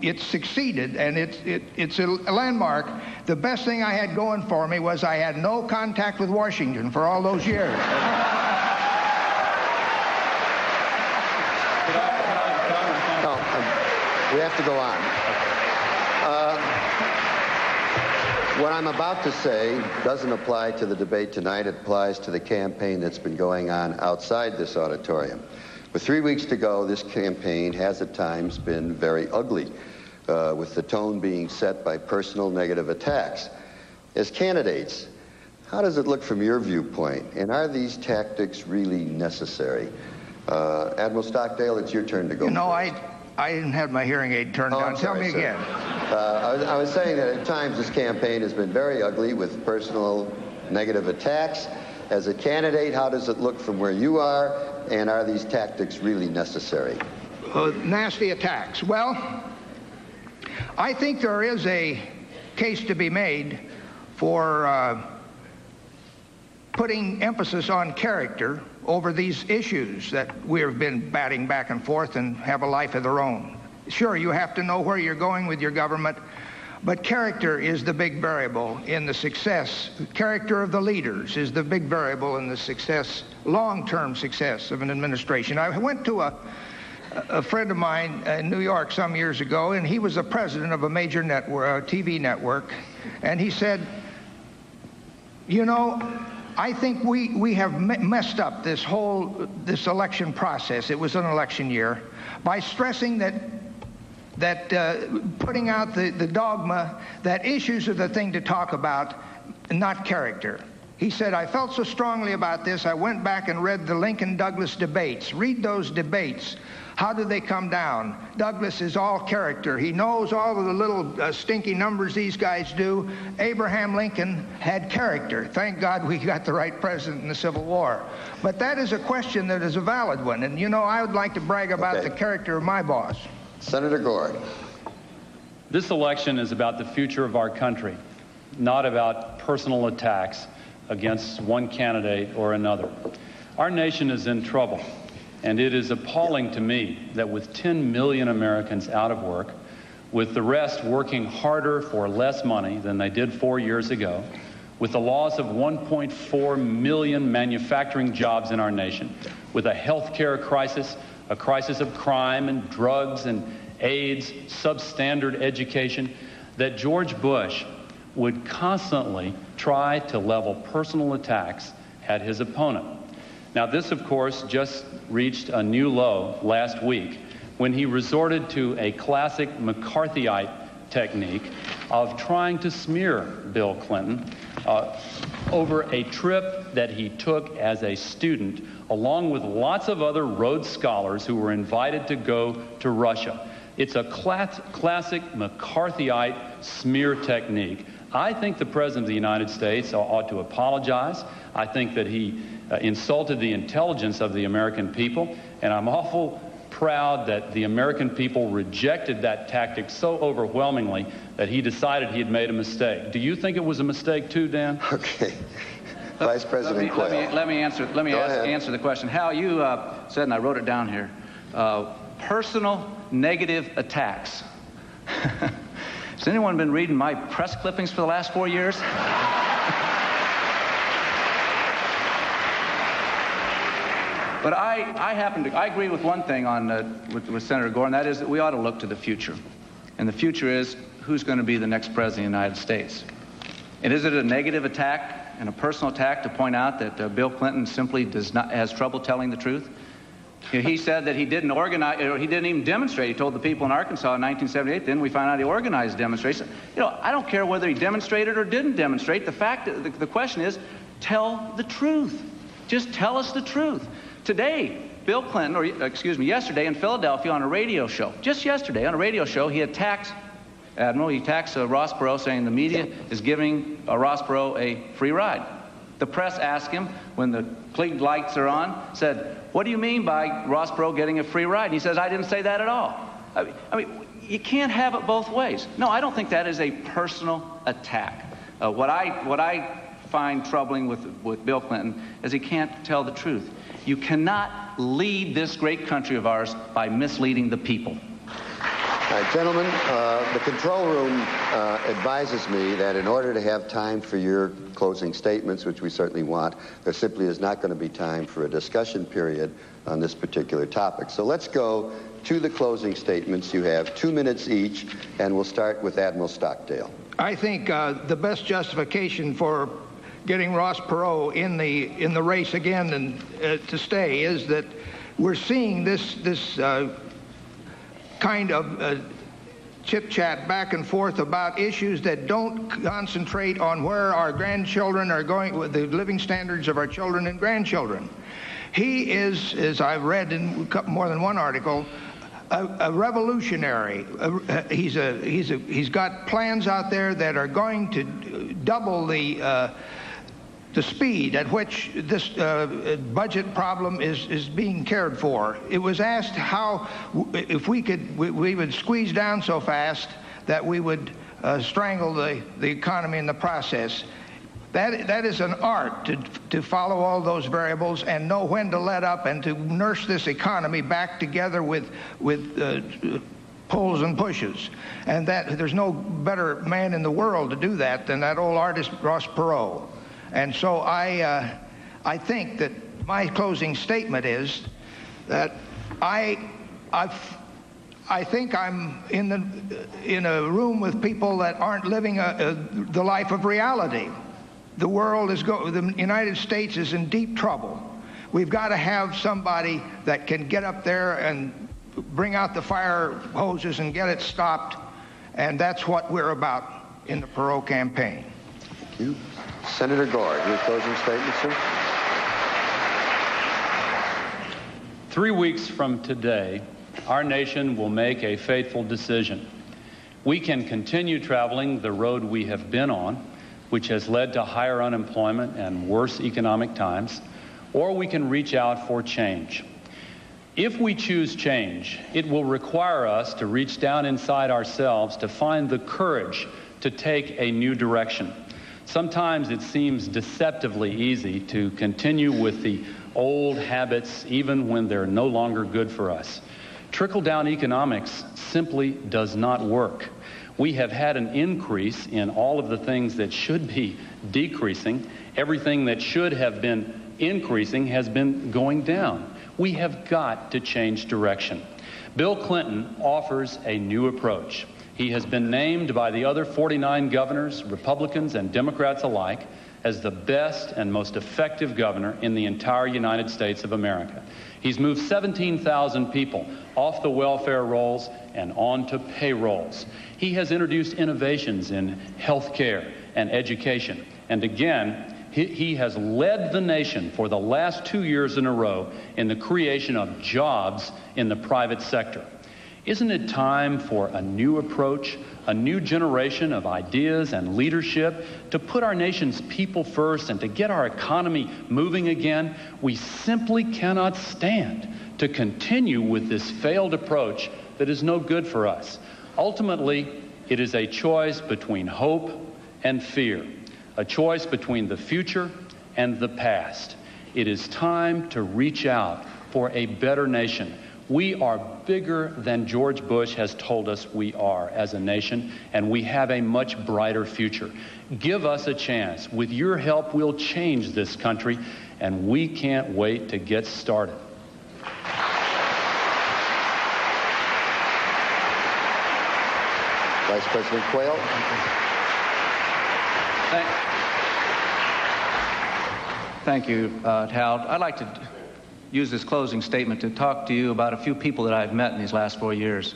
it succeeded, and it's, it, it's a landmark. The best thing I had going for me was I had no contact with Washington for all those years. We have to go on. Uh, what I'm about to say doesn't apply to the debate tonight. It applies to the campaign that's been going on outside this auditorium. With three weeks to go, this campaign has at times been very ugly, uh, with the tone being set by personal negative attacks. As candidates, how does it look from your viewpoint? And are these tactics really necessary? Uh, Admiral Stockdale, it's your turn to go. You know. I, I didn't have my hearing aid turned Oh, on. I'm Tell me sir. again. Uh, I, was, I was saying that at times this campaign has been very ugly with personal negative attacks. As a candidate, how does it look from where you are? And are these tactics really necessary? Uh, nasty attacks. Well, I think there is a case to be made for uh, putting emphasis on character over these issues that we have been batting back and forth and have a life of their own. Sure, you have to know where you're going with your government, but character is the big variable in the success. Character of the leaders is the big variable in the success, long-term success of an administration. I went to a, a friend of mine in New York some years ago, and he was the president of a major network, a TV network, and he said, you know, I think we, we have messed up this whole this election process. It was an election year by stressing that that uh, putting out the, the dogma that issues are the thing to talk about, not character. He said, I felt so strongly about this, I went back and read the Lincoln Douglas debates. Read those debates. How do they come down? Douglas is all character. He knows all of the little uh, stinky numbers these guys do. Abraham Lincoln had character. Thank God we got the right president in the Civil War. But that is a question that is a valid one. And you know, I would like to brag about okay. the character of my boss. Senator Gore. This election is about the future of our country, not about personal attacks against one candidate or another. Our nation is in trouble. And it is appalling to me that with 10 million Americans out of work, with the rest working harder for less money than they did four years ago, with the loss of 1.4 million manufacturing jobs in our nation, with a health care crisis, a crisis of crime and drugs and AIDS, substandard education, that George Bush would constantly try to level personal attacks at his opponent. Now, this, of course, just reached a new low last week when he resorted to a classic McCarthyite technique of trying to smear Bill Clinton uh, over a trip that he took as a student, along with lots of other Rhodes Scholars who were invited to go to Russia. It's a class- classic McCarthyite smear technique. I think the President of the United States ought to apologize. I think that he uh, insulted the intelligence of the American people, and I'm awful proud that the American people rejected that tactic so overwhelmingly that he decided he had made a mistake. Do you think it was a mistake too, Dan? [LAUGHS] Okay. Vice President let me, let me, let me, answer, let me ask, answer the question. Hal, you uh, said, and I wrote it down here, uh, personal negative attacks. [LAUGHS] Has anyone been reading my press clippings for the last four years? [LAUGHS] But I, I happen to, I agree with one thing on, uh, with, with Senator Gore, and that is that we ought to look to the future. And the future is who's going to be the next president of the United States. And is it a negative attack and a personal attack to point out that uh, Bill Clinton simply does not, has trouble telling the truth? he said that he didn't organize, or he didn't even demonstrate. He told the people in Arkansas in 1978. Then we found out he organized demonstrations. You know, I don't care whether he demonstrated or didn't demonstrate. The fact, the, the question is, tell the truth. Just tell us the truth. Today, Bill Clinton, or excuse me, yesterday in Philadelphia on a radio show, just yesterday on a radio show, he attacks Admiral, he attacks uh, Ross Perot saying the media is giving uh, Ross Perot a free ride. The press asked him when the Klieg lights are on, said, what do you mean by Ross Perot getting a free ride? And he says, I didn't say that at all. I mean, I mean you can't have it both ways. No, I don't think that is a personal attack. Uh, what, I, what I find troubling with, with Bill Clinton is he can't tell the truth. You cannot lead this great country of ours by misleading the people. All right, gentlemen, uh, the control room uh, advises me that in order to have time for your closing statements, which we certainly want, there simply is not going to be time for a discussion period on this particular topic. So let's go to the closing statements. You have two minutes each, and we'll start with Admiral Stockdale. I think uh, the best justification for getting Ross Perot in the in the race again and uh, to stay is that we're seeing this this uh, kind of uh, chit chat back and forth about issues that don't concentrate on where our grandchildren are going with the living standards of our children and grandchildren. He is, as I've read in more than one article, a, a revolutionary. A, he's a he's a he's got plans out there that are going to double the uh, the speed at which this uh, budget problem is, is being cared for. It was asked how, if we could, we, we would squeeze down so fast that we would uh, strangle the, the economy in the process. That, that is an art to, to follow all those variables and know when to let up and to nurse this economy back together with, with uh, pulls and pushes. And that there's no better man in the world to do that than that old artist Ross Perot. And so I, uh, I think that my closing statement is that I, I've, I think I'm in, the, in a room with people that aren't living a, a, the life of reality the world is go the United States is in deep trouble. We've got to have somebody that can get up there and bring out the fire hoses and get it stopped. And that's what we're about in the Perot campaign. Thank you. Senator Gore, your closing statement, sir. Three weeks from today, our nation will make a fateful decision. We can continue traveling the road we have been on which has led to higher unemployment and worse economic times, or we can reach out for change. If we choose change, it will require us to reach down inside ourselves to find the courage to take a new direction. Sometimes it seems deceptively easy to continue with the old habits even when they're no longer good for us. Trickle down economics simply does not work we have had an increase in all of the things that should be decreasing. Everything that should have been increasing has been going down. We have got to change direction. Bill Clinton offers a new approach. He has been named by the other 49 governors, Republicans and Democrats alike, as the best and most effective governor in the entire United States of America. He's moved 17,000 people off the welfare rolls and onto payrolls. He has introduced innovations in health care and education. And again, he, he has led the nation for the last two years in a row in the creation of jobs in the private sector. Isn't it time for a new approach, a new generation of ideas and leadership to put our nation's people first and to get our economy moving again? We simply cannot stand to continue with this failed approach that is no good for us. Ultimately, it is a choice between hope and fear, a choice between the future and the past. It is time to reach out for a better nation we are bigger than George Bush has told us we are as a nation, and we have a much brighter future. Give us a chance. With your help, we'll change this country, and we can't wait to get started. Vice President Quayle. Thank, thank you, uh, Hal. I'd like to use this closing statement to talk to you about a few people that I've met in these last four years.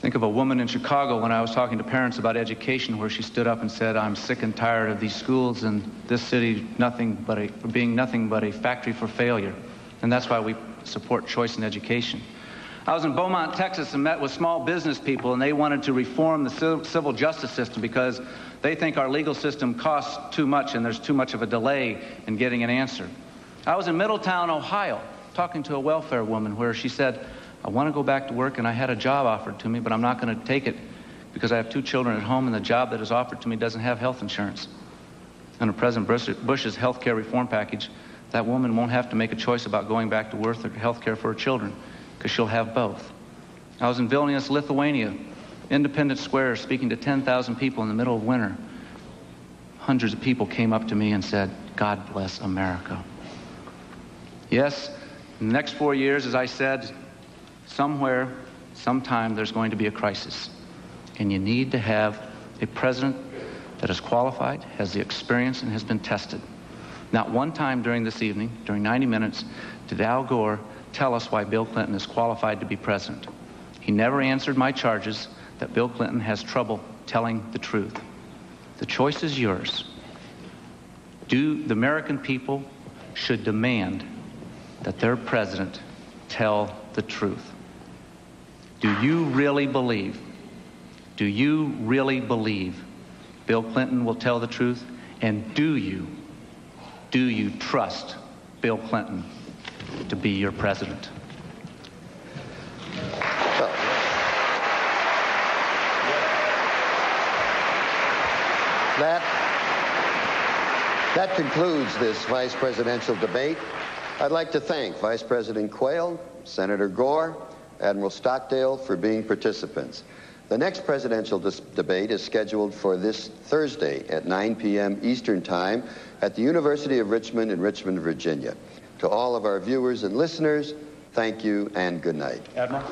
Think of a woman in Chicago when I was talking to parents about education where she stood up and said, I'm sick and tired of these schools and this city nothing but a, being nothing but a factory for failure. And that's why we support choice in education. I was in Beaumont, Texas, and met with small business people, and they wanted to reform the civil justice system because they think our legal system costs too much and there's too much of a delay in getting an answer. I was in Middletown, Ohio, talking to a welfare woman where she said, I want to go back to work and I had a job offered to me, but I'm not going to take it because I have two children at home and the job that is offered to me doesn't have health insurance. Under President Bush's health care reform package, that woman won't have to make a choice about going back to work or health care for her children because she'll have both. I was in Vilnius, Lithuania, Independence Square, speaking to 10,000 people in the middle of winter. Hundreds of people came up to me and said, God bless America. Yes, in the next four years, as I said, somewhere, sometime, there's going to be a crisis. And you need to have a president that is qualified, has the experience, and has been tested. Not one time during this evening, during 90 minutes, did Al Gore tell us why Bill Clinton is qualified to be president. He never answered my charges that Bill Clinton has trouble telling the truth. The choice is yours. Do the American people should demand that their president tell the truth. Do you really believe? Do you really believe Bill Clinton will tell the truth? And do you Do you trust Bill Clinton to be your president? That, that concludes this vice presidential debate. I'd like to thank Vice President Quayle, Senator Gore, Admiral Stockdale for being participants. The next presidential debate is scheduled for this Thursday at 9 p.m. Eastern Time at the University of Richmond in Richmond, Virginia. To all of our viewers and listeners, thank you and good night. Admiral?